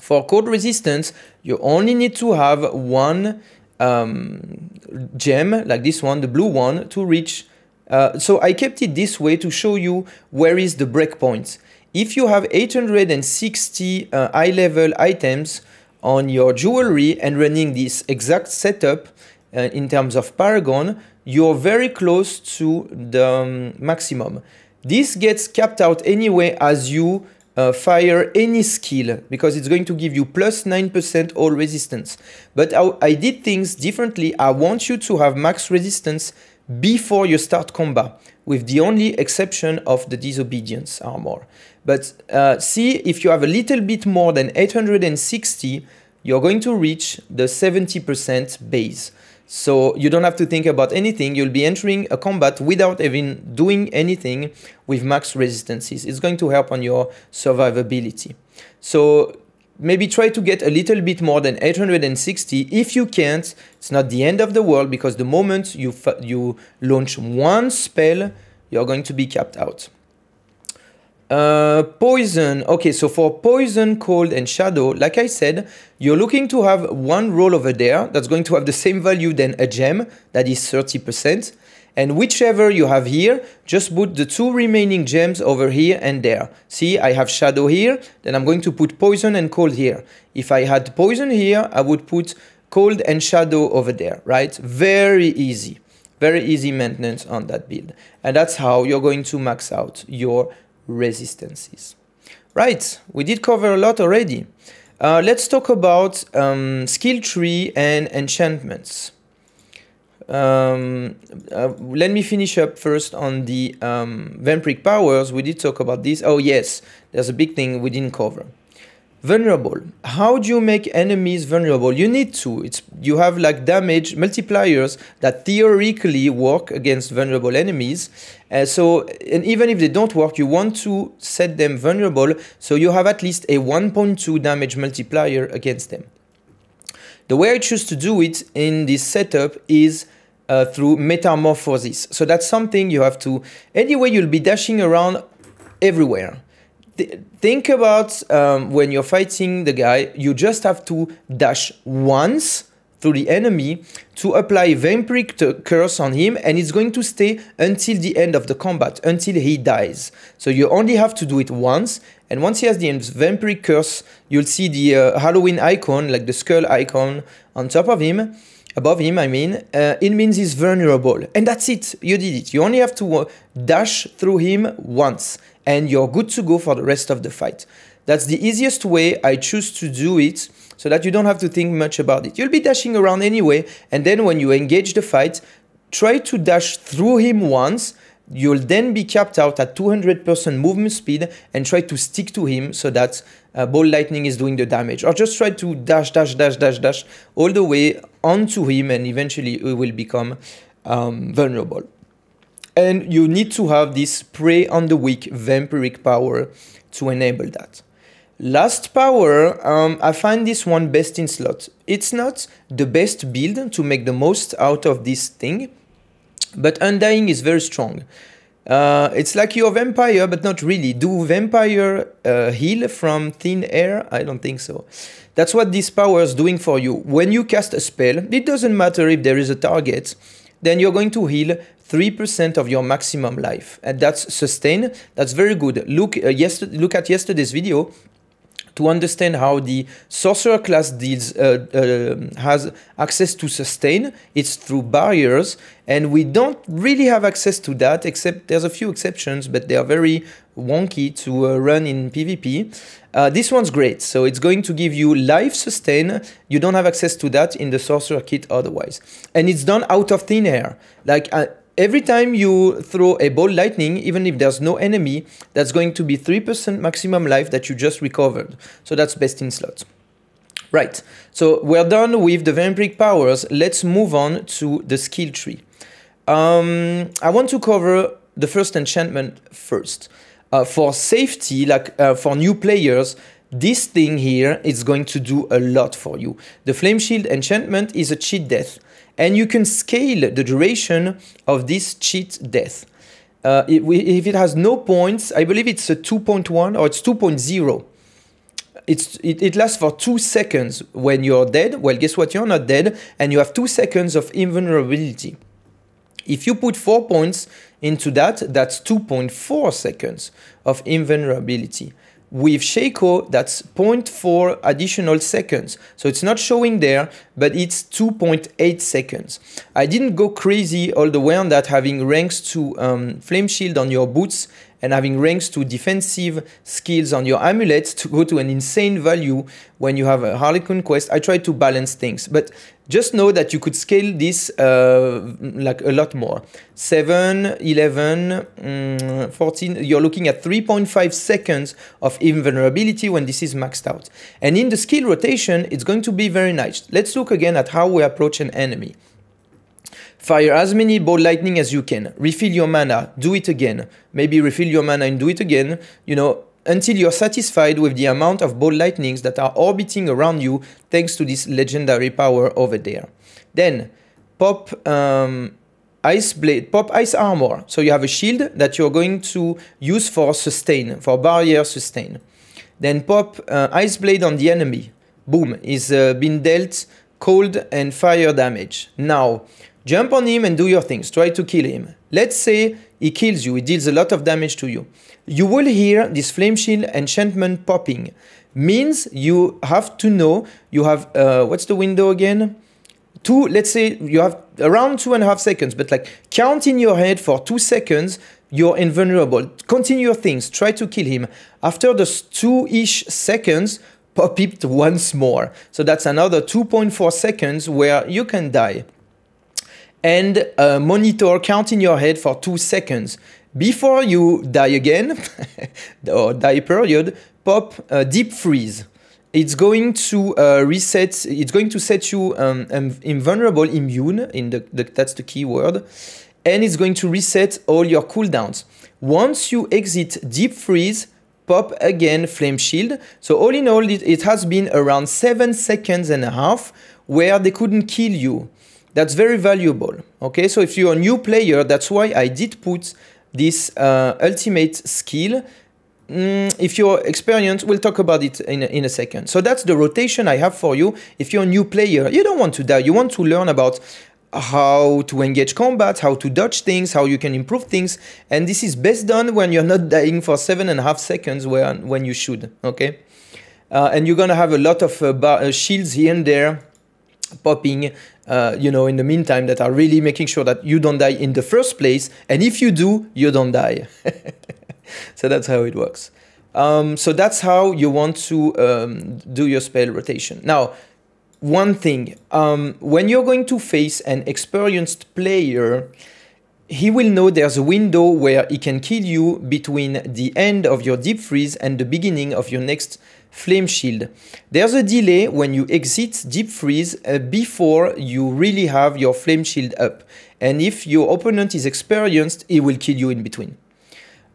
For cold resistance, you only need to have one um, gem, like this one, the blue one, to reach. Uh, so I kept it this way to show you where is the breakpoint. If you have 860 uh, level items, on your jewelry and running this exact setup uh, in terms of Paragon, you're very close to the um, maximum. This gets capped out anyway as you uh, fire any skill because it's going to give you plus 9% all resistance. But I, I did things differently. I want you to have max resistance before you start combat, with the only exception of the disobedience armor. But uh, see, if you have a little bit more than 860, you're going to reach the 70% base. So you don't have to think about anything. You'll be entering a combat without even doing anything with max resistances. It's going to help on your survivability. So maybe try to get a little bit more than 860. If you can't, it's not the end of the world because the moment you, you launch one spell, you're going to be capped out. Uh, poison. Okay, so for poison, cold, and shadow, like I said, you're looking to have one roll over there that's going to have the same value than a gem, that is 30%. And whichever you have here, just put the two remaining gems over here and there. See, I have shadow here, then I'm going to put poison and cold here. If I had poison here, I would put cold and shadow over there, right? Very easy. Very easy maintenance on that build. And that's how you're going to max out your resistances. Right, we did cover a lot already. Uh, let's talk about um, skill tree and enchantments. Um, uh, let me finish up first on the um, Vampiric powers. We did talk about this. Oh yes, there's a big thing we didn't cover. Vulnerable. How do you make enemies vulnerable? You need to. It's you have like damage multipliers that theoretically work against vulnerable enemies. Uh, so and even if they don't work, you want to set them vulnerable so you have at least a 1.2 damage multiplier against them. The way I choose to do it in this setup is uh, through metamorphosis. So that's something you have to. Anyway, you'll be dashing around everywhere think about um, when you're fighting the guy, you just have to dash once through the enemy to apply Vampiric Curse on him, and it's going to stay until the end of the combat, until he dies. So you only have to do it once, and once he has the Vampiric Curse, you'll see the uh, Halloween icon, like the skull icon, on top of him, above him, I mean. Uh, it means he's vulnerable, and that's it. You did it. You only have to uh, dash through him once, and you're good to go for the rest of the fight. That's the easiest way I choose to do it so that you don't have to think much about it. You'll be dashing around anyway, and then when you engage the fight, try to dash through him once. You'll then be capped out at 200% movement speed and try to stick to him so that uh, ball lightning is doing the damage. Or just try to dash, dash, dash, dash, dash all the way onto him and eventually he will become um, vulnerable. And you need to have this prey on the weak vampiric power to enable that. Last power, um, I find this one best in slot. It's not the best build to make the most out of this thing, but Undying is very strong. Uh, it's like your vampire, but not really. Do vampire uh, heal from thin air? I don't think so. That's what this power is doing for you. When you cast a spell, it doesn't matter if there is a target, then you're going to heal 3% of your maximum life. And that's sustain. That's very good. Look, uh, look at yesterday's video to understand how the sorcerer class deals uh, uh, has access to sustain. It's through barriers, and we don't really have access to that, except there's a few exceptions, but they are very wonky to uh, run in PvP. Uh, this one's great, so it's going to give you life sustain. You don't have access to that in the sorcerer kit otherwise, and it's done out of thin air. Like uh, every time you throw a ball lightning, even if there's no enemy, that's going to be 3% maximum life that you just recovered. So that's best in slots. Right, so we're done with the vampiric powers. Let's move on to the skill tree. Um, I want to cover the first enchantment first. Uh, for safety, like uh, for new players, this thing here is going to do a lot for you. The Flame Shield enchantment is a cheat death and you can scale the duration of this cheat death. Uh, if it has no points, I believe it's a 2.1 or it's 2.0. It's, it, it lasts for two seconds when you're dead. Well, guess what? You're not dead, and you have two seconds of invulnerability. If you put four points into that, that's 2.4 seconds of invulnerability. With Shako, that's 0.4 additional seconds. So it's not showing there, but it's 2.8 seconds. I didn't go crazy all the way on that, having ranks to um, Flame Shield on your boots and having ranks to defensive skills on your amulets to go to an insane value when you have a Harlequin Crest. I try to balance things, but just know that you could scale this uh, like a lot more. 7, 11, mm, 14, you're looking at 3.5 seconds of invulnerability when this is maxed out. And in the skill rotation, it's going to be very nice. Let's look again at how we approach an enemy. Fire as many ball lightning as you can. Refill your mana. Do it again. Maybe refill your mana and do it again. You know, until you're satisfied with the amount of ball lightnings that are orbiting around you thanks to this legendary power over there. Then pop um, ice blade, pop ice armor. So you have a shield that you're going to use for sustain, for barrier sustain. Then pop uh, ice blade on the enemy. Boom, is uh, been dealt cold and fire damage. Now Jump on him and do your things. Try to kill him. Let's say he kills you, he deals a lot of damage to you. You will hear this flame shield enchantment popping. Means you have to know you have, uh, what's the window again? Two, let's say you have around two and a half seconds, but like count in your head for two seconds, you're invulnerable. Continue your things, try to kill him. After those two-ish seconds, pop it once more. So that's another 2.4 seconds where you can die and uh, monitor count in your head for two seconds. Before you die again, or die period, pop uh, deep freeze. It's going to uh, reset, it's going to set you um, invulnerable, immune, in the, the, that's the keyword, and it's going to reset all your cooldowns. Once you exit deep freeze, pop again flame shield. So all in all, it, it has been around seven seconds and a half where they couldn't kill you. That's very valuable. Okay, so if you're a new player, that's why I did put this uh, ultimate skill. Mm, if you're experienced, we'll talk about it in a, in a second. So that's the rotation I have for you. If you're a new player, you don't want to die. You want to learn about how to engage combat, how to dodge things, how you can improve things. And this is best done when you're not dying for seven and a half seconds when, when you should, okay? Uh, and you're gonna have a lot of uh, uh shields here and there popping uh, you know, in the meantime, that are really making sure that you don't die in the first place. And if you do, you don't die. so that's how it works. Um, so that's how you want to um, do your spell rotation. Now, one thing, um, when you're going to face an experienced player, he will know there's a window where he can kill you between the end of your deep freeze and the beginning of your next flame shield. There's a delay when you exit deep freeze uh, before you really have your flame shield up. And if your opponent is experienced, he will kill you in between.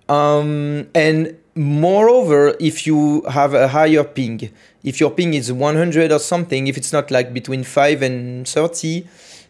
Um, and moreover, if you have a higher ping, if your ping is 100 or something, if it's not like between 5 and 30,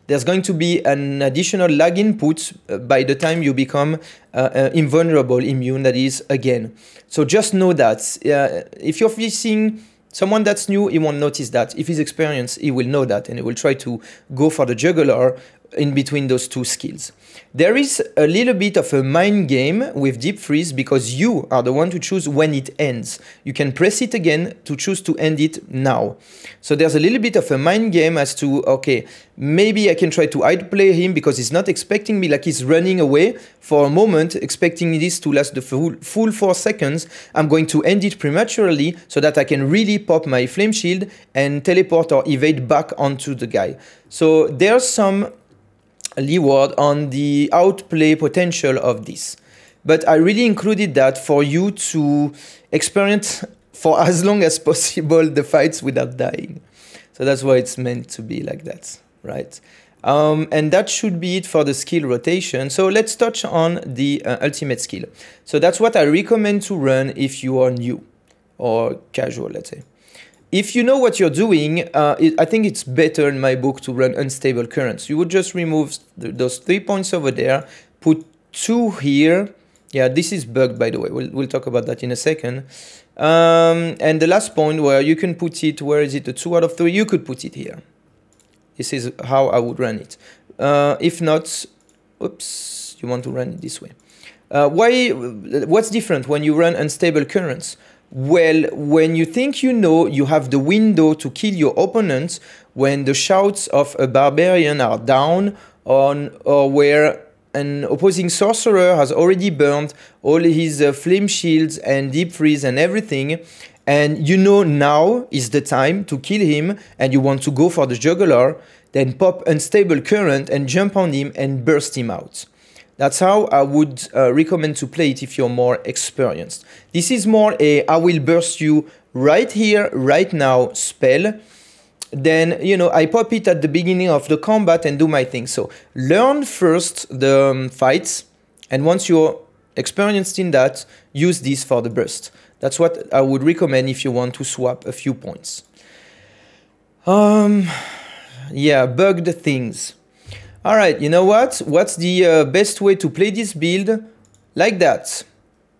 there's going to be an additional lag input uh, by the time you become uh, uh, invulnerable immune, that is, again. So just know that. Uh, if you're facing someone that's new, he won't notice that. If he's experienced, he will know that and he will try to go for the jugular in between those two skills. There is a little bit of a mind game with deep freeze because you are the one to choose when it ends. You can press it again to choose to end it now. So there's a little bit of a mind game as to, okay, maybe I can try to outplay him because he's not expecting me, like he's running away for a moment, expecting this to last the full, full four seconds. I'm going to end it prematurely so that I can really pop my flame shield and teleport or evade back onto the guy. So there's some leeward on the outplay potential of this. But I really included that for you to experience for as long as possible the fights without dying. So that's why it's meant to be like that, right? Um, and that should be it for the skill rotation. So let's touch on the uh, ultimate skill. So that's what I recommend to run if you are new or casual, let's say. If you know what you're doing, uh, it, I think it's better in my book to run unstable currents. You would just remove th those three points over there, put two here. Yeah, this is bugged, by the way. We'll, we'll talk about that in a second. Um, and the last point where you can put it, where is it, the two out of three, you could put it here. This is how I would run it. Uh, if not, oops, you want to run it this way. Uh, why? What's different when you run unstable currents? Well, when you think you know, you have the window to kill your opponent when the shouts of a barbarian are down on or where an opposing sorcerer has already burned all his uh, flame shields and deep freeze and everything. And you know now is the time to kill him and you want to go for the juggler then pop unstable current and jump on him and burst him out that's how I would uh, recommend to play it if you're more experienced. This is more a I will burst you right here, right now spell. Then, you know, I pop it at the beginning of the combat and do my thing. So learn first the um, fights. And once you're experienced in that, use this for the burst. That's what I would recommend if you want to swap a few points. Um, yeah, bugged things. All right, you know what? What's the uh, best way to play this build? Like that.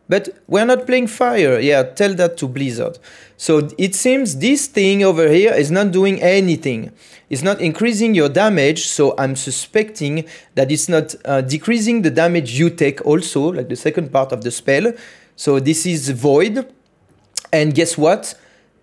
But we're not playing fire. Yeah, tell that to Blizzard. So it seems this thing over here is not doing anything. It's not increasing your damage, so I'm suspecting that it's not uh, decreasing the damage you take also, like the second part of the spell. So this is void. And guess what?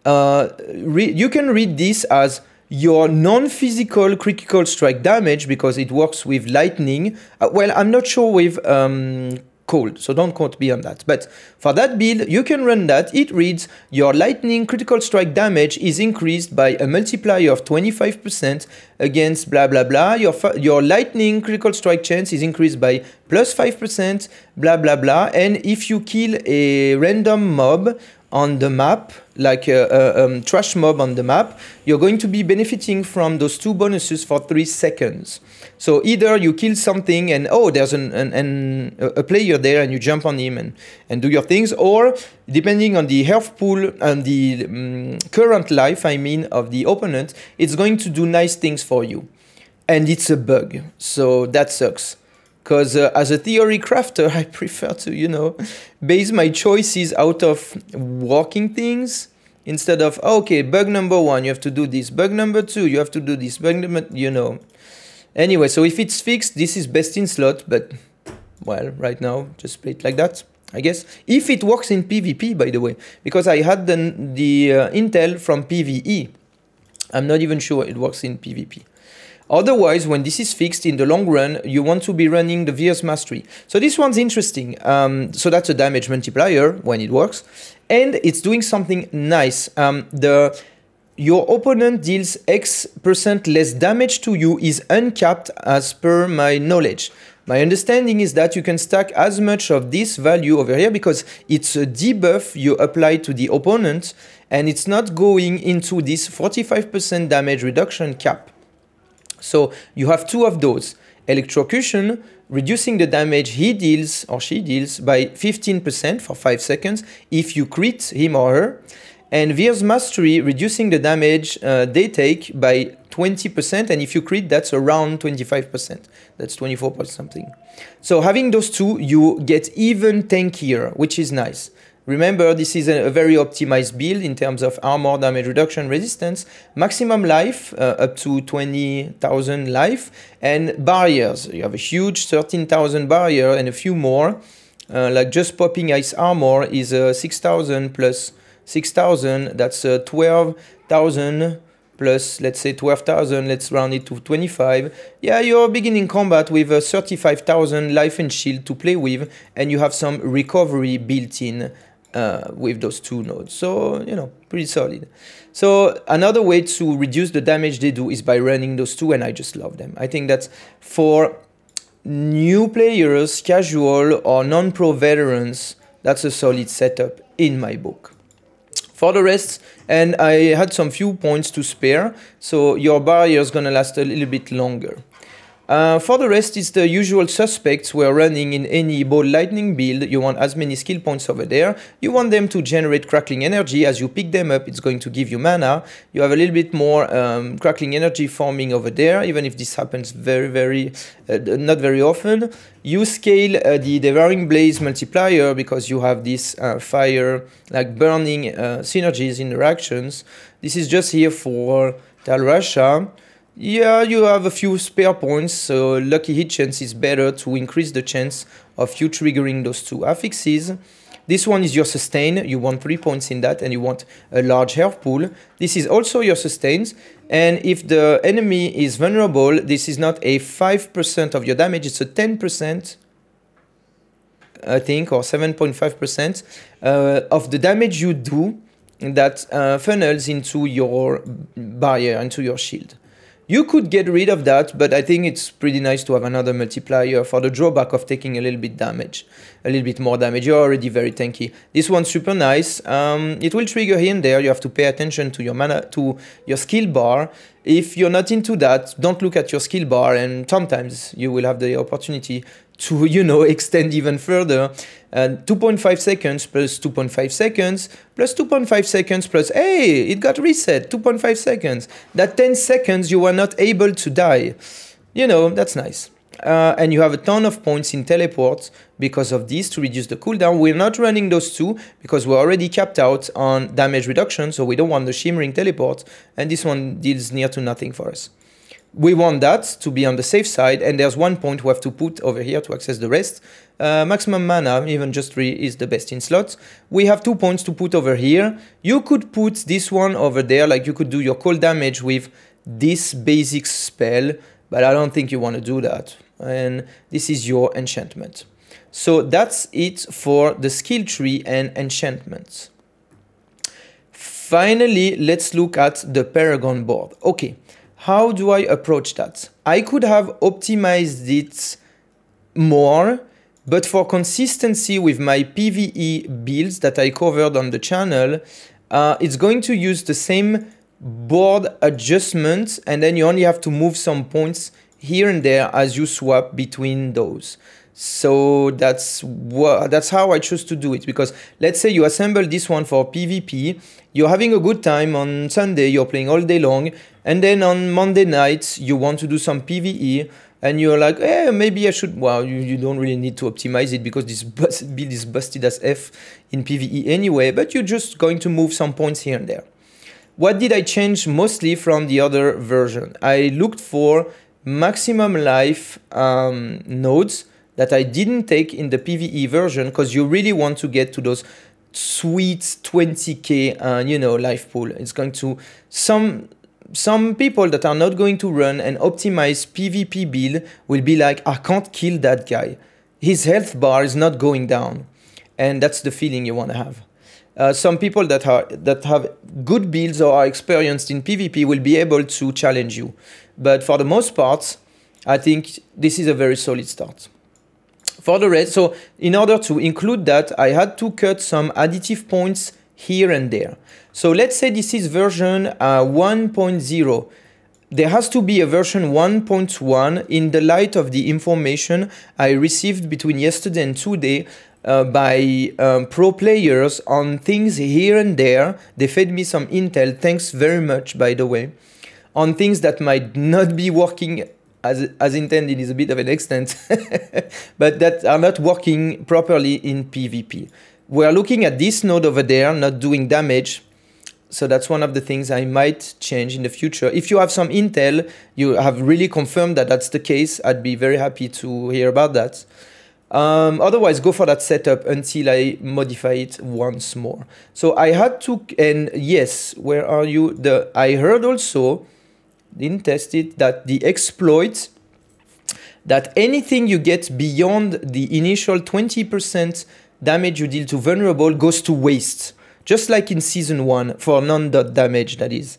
Uh, you can read this as your non-physical critical strike damage because it works with lightning. Uh, well, I'm not sure with um, cold, so don't quote me on that. But for that build, you can run that. It reads your lightning critical strike damage is increased by a multiplier of 25% against blah blah blah. Your your lightning critical strike chance is increased by plus 5%, blah blah blah. And if you kill a random mob on the map, like a, a um, trash mob on the map, you're going to be benefiting from those two bonuses for three seconds. So either you kill something and oh, there's an, an, an, a player there and you jump on him and, and do your things, or depending on the health pool and the um, current life, I mean, of the opponent, it's going to do nice things for you. And it's a bug, so that sucks because uh, as a theory crafter, I prefer to, you know, base my choices out of walking things instead of, okay, bug number one, you have to do this. Bug number two, you have to do this. Bug number, you know. Anyway, so if it's fixed, this is best in slot, but, well, right now, just play it like that. I guess if it works in PvP, by the way, because I had the, the uh, intel from PvE. I'm not even sure it works in PvP. Otherwise, when this is fixed in the long run, you want to be running the Vyr's Mastery. So this one's interesting. Um, so that's a damage multiplier when it works. And it's doing something nice. Um, the your opponent deals X percent less damage to you is uncapped as per my knowledge. My understanding is that you can stack as much of this value over here because it's a debuff you apply to the opponent and it's not going into this 45% damage reduction cap. So you have two of those. Electrocution reducing the damage he deals or she deals by 15% for 5 seconds if you crit him or her. And Vyr's Mastery, reducing the damage uh, they take by 20%, and if you crit, that's around 25%. That's 24 point something. So having those two, you get even tankier, which is nice. Remember, this is a, very optimized build in terms of armor, damage reduction, resistance, maximum life uh, up to 20,000 life, and barriers. You have a huge 13,000 barrier and a few more. Uh, like just popping ice armor is uh, 6,000 plus 6,000, that's uh, 12,000 plus, let's say 12,000, let's round it to 25. Yeah, you're beginning combat with uh, 35,000 life and shield to play with, and you have some recovery built in uh, with those two nodes. So, you know, pretty solid. So another way to reduce the damage they do is by running those two, and I just love them. I think that's for new players, casual or non-pro veterans, that's a solid setup in my book. For the rest, and I had some few points to spare, so your barrier is gonna last a little bit longer. Uh, for the rest, it's the usual suspects we're running in any ball lightning build. You want as many skill points over there. You want them to generate crackling energy. As you pick them up, it's going to give you mana. You have a little bit more um, crackling energy forming over there, even if this happens very, very, uh, not very often. You scale uh, the Devouring Blaze multiplier because you have this uh, fire, like burning uh, synergies interactions. This is just here for Tal Rasha. Yeah, you have a few spare points, so lucky hit chance is better to increase the chance of you triggering those two affixes. This one is your sustain, you want 3 points in that and you want a large health pool. This is also your sustains, and if the enemy is vulnerable, this is not a 5% of your damage, it's a 10%, I think, or 7.5% uh, of the damage you do that uh, funnels into your barrier, into your shield. You could get rid of that, but I think it's pretty nice to have another multiplier for the drawback of taking a little bit damage, a little bit more damage. You're already very tanky. This one's super nice. Um, it will trigger here and there. You have to pay attention to your mana, to your skill bar. If you're not into that, don't look at your skill bar, and sometimes you will have the opportunity to you know extend even further. Uh, 2.5 seconds plus 2.5 seconds plus 2.5 seconds plus hey it got reset 2.5 seconds. That 10 seconds you were not able to die. You know that's nice. Uh, and you have a ton of points in teleport because of this to reduce the cooldown. We're not running those two because we're already capped out on damage reduction, so we don't want the shimmering teleport, and this one deals near to nothing for us we want that to be on the safe side, and there's one point we have to put over here to access the rest. Uh, maximum mana, even just 3 is the best in slots. We have two points to put over here. You could put this one over there, like you could do your cold damage with this basic spell, but I don't think you want to do that. And this is your enchantment. So that's it for the skill tree and enchantments. Finally, let's look at the Paragon board. Okay, how do I approach that? I could have optimized it more, but for consistency with my PvE builds that I covered on the channel, uh, it's going to use the same board adjustment and then you only have to move some points here and there as you swap between those. So that's what that's how I choose to do it because let's say you assemble this one for PvP, you're having a good time on Sunday, you're playing all day long, and then on Monday nights you want to do some PvE and you're like, eh, maybe I should. Well, you, you don't really need to optimize it because this build is busted as F in PvE anyway, but you're just going to move some points here and there. What did I change mostly from the other version? I looked for maximum life um, nodes that I didn't take in the PVE version because you really want to get to those sweet 20k and you know life pool. It's going to some some people that are not going to run and optimize pvp build will be like i can't kill that guy. His health bar is not going down. And that's the feeling you want to have. Uh, some people that are that have good builds or are experienced in pvp will be able to challenge you. But for the most part i think this is a very solid start for the rest, so in order to include that, I had to cut some additive points here and there. So let's say this is version uh, 1.0. there has to be a version 1.1 in the light of the information I received between yesterday and today uh, by um, pro players on things here and there. They fed me some intel, thanks very much, by the way, on things that might not be working as, as intended is a bit of an extent, but that are not working properly in PvP. We're looking at this node over there, not doing damage. So that's one of the things I might change in the future. If you have some intel, you have really confirmed that that's the case, I'd be very happy to hear about that. Um, otherwise, go for that setup until I modify it once more. So I had to, and yes, where are you? The I heard also, didn't test it, that the exploit, that anything you get beyond the initial 20% damage you deal to vulnerable goes to waste. Just like in season one for non-dot damage, that is.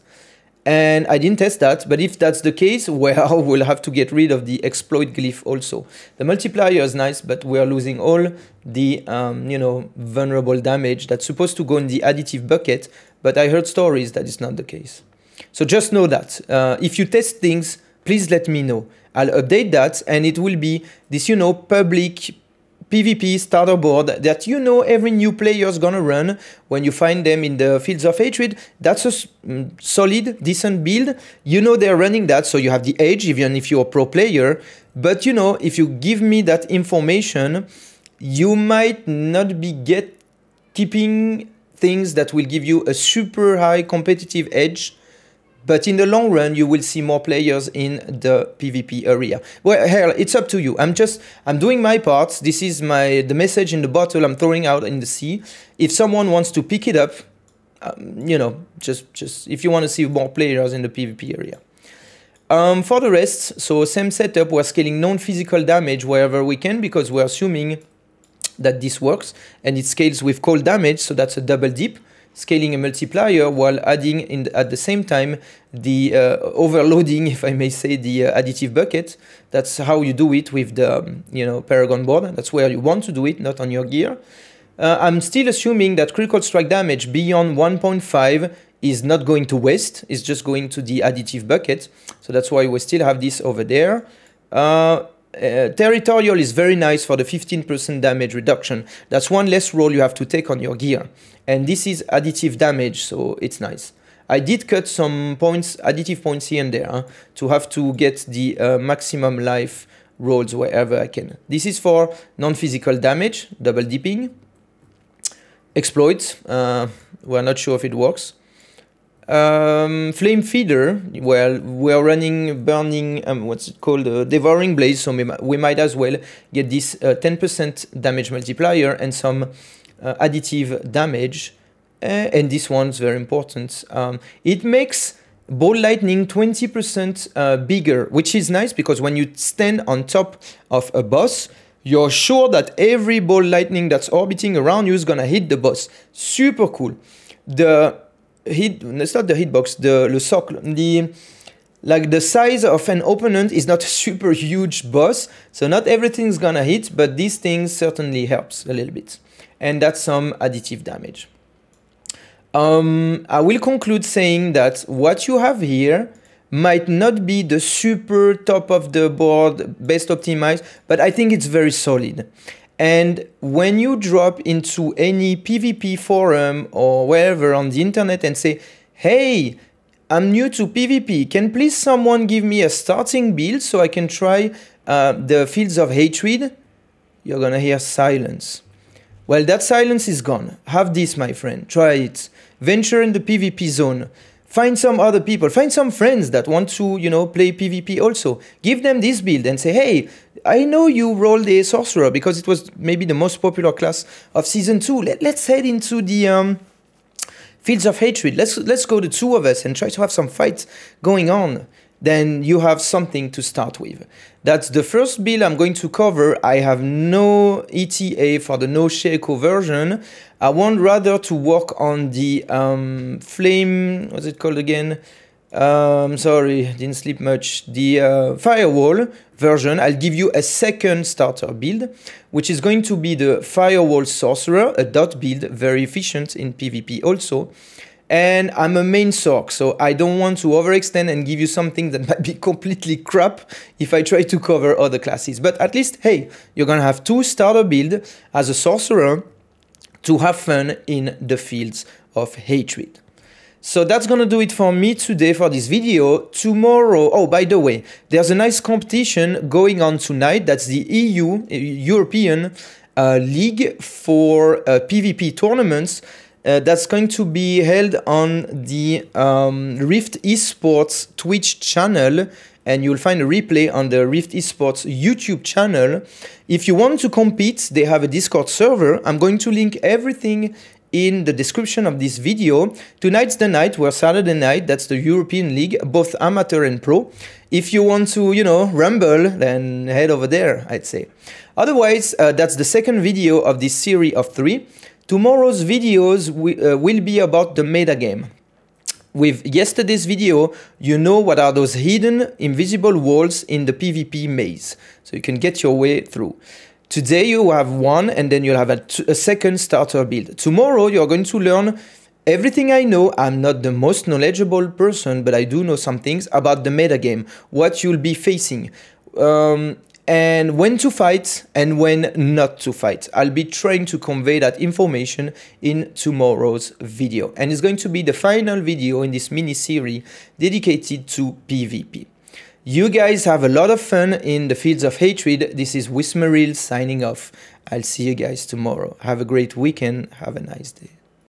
And I didn't test that, but if that's the case, well, we'll have to get rid of the exploit glyph also. The multiplier is nice, but we are losing all the um, you know vulnerable damage that's supposed to go in the additive bucket. But I heard stories that is not the case. So just know that uh, if you test things, please let me know. I'll update that, and it will be this you know public PvP starter board that you know every new player is gonna run when you find them in the fields of hatred. That's a mm, solid, decent build. You know they're running that, so you have the edge even if you're a pro player. But you know, if you give me that information, you might not be get keeping things that will give you a super high competitive edge but in the long run, you will see more players in the PvP area. Well, hell, it's up to you. I'm just, I'm doing my part. This is my the message in the bottle I'm throwing out in the sea. If someone wants to pick it up, um, you know, just, just if you want to see more players in the PvP area. Um, for the rest, so same setup, we're scaling non-physical damage wherever we can because we're assuming that this works and it scales with cold damage, so that's a double dip scaling a multiplier while adding in at the same time the uh, overloading, if I may say, the uh, additive bucket. That's how you do it with the um, you know Paragon board. That's where you want to do it, not on your gear. Uh, I'm still assuming that critical strike damage beyond 1.5 is not going to waste. It's just going to the additive bucket. So that's why we still have this over there. Uh, uh, territorial is very nice for the 15% damage reduction. That's one less roll you have to take on your gear. And this is additive damage, so it's nice. I did cut some points, additive points here and there, huh, to have to get the uh, maximum life rolls wherever I can. This is for non-physical damage, double dipping. Exploits, uh, we're not sure if it works. Um, flame feeder, well, we're running burning, um, what's it called, uh, devouring blaze, so we, we might as well get this 10% uh, damage multiplier and some additive damage. Uh, and this one's very important. Um, it makes ball lightning 20% uh, bigger, which is nice because when you stand on top of a boss, you're sure that every ball lightning that's orbiting around you is gonna hit the boss. Super cool. The hit it's not the hitbox the le socle the like the size of an opponent is not super huge boss so not everything's gonna hit but these things certainly helps a little bit and that's some additive damage um, I will conclude saying that what you have here might not be the super top of the board best optimized but I think it's very solid and when you drop into any PvP forum or wherever on the internet and say, hey, I'm new to PvP, can please someone give me a starting build so I can try uh, the fields of hatred? You're gonna hear silence. Well, that silence is gone. Have this, my friend. Try it. Venture in the PvP zone find some other people find some friends that want to you know play pvp also give them this build and say hey i know you rolled a sorcerer because it was maybe the most popular class of season two Let, us head into the um, fields of hatred let's let's go the two of us and try to have some fights going on then you have something to start with. That's the first build I'm going to cover. I have no ETA for the no Shako version. I want rather to work on the um, flame, what's it called again? Um, sorry, didn't sleep much. The uh, firewall version, I'll give you a second starter build, which is going to be the firewall sorcerer, a dot build, very efficient in PvP also. And I'm a main sorc, so I don't want to overextend and give you something that might be completely crap if I try to cover other classes. But at least, hey, you're gonna have two starter build as a sorcerer to have fun in the fields of hatred. So that's gonna do it for me today for this video. Tomorrow, oh, by the way, there's a nice competition going on tonight. That's the EU, European uh, League for uh, PvP tournaments. Uh, that's going to be held on the um, Rift Esports Twitch channel and you'll find a replay on the Rift Esports YouTube channel. If you want to compete, they have a Discord server. I'm going to link everything in the description of this video. Tonight's the night, we're Saturday night, that's the European League, both amateur and pro. If you want to, you know, rumble, then head over there, I'd say. Otherwise, uh, that's the second video of this series of three. Tomorrow's videos uh, will be about the metagame. With yesterday's video, you know what are those hidden invisible walls in the PvP maze, so you can get your way through. Today you have one and then you'll have a, second starter build. Tomorrow you're going to learn everything I know. I'm not the most knowledgeable person, but I do know some things about the metagame, what you'll be facing. Um, and when to fight and when not to fight. I'll be trying to convey that information in tomorrow's video. And it's going to be the final video in this mini series dedicated to PvP. You guys have a lot of fun in the fields of hatred. This is Wismerhill signing off. I'll see you guys tomorrow. Have a great weekend. Have a nice day.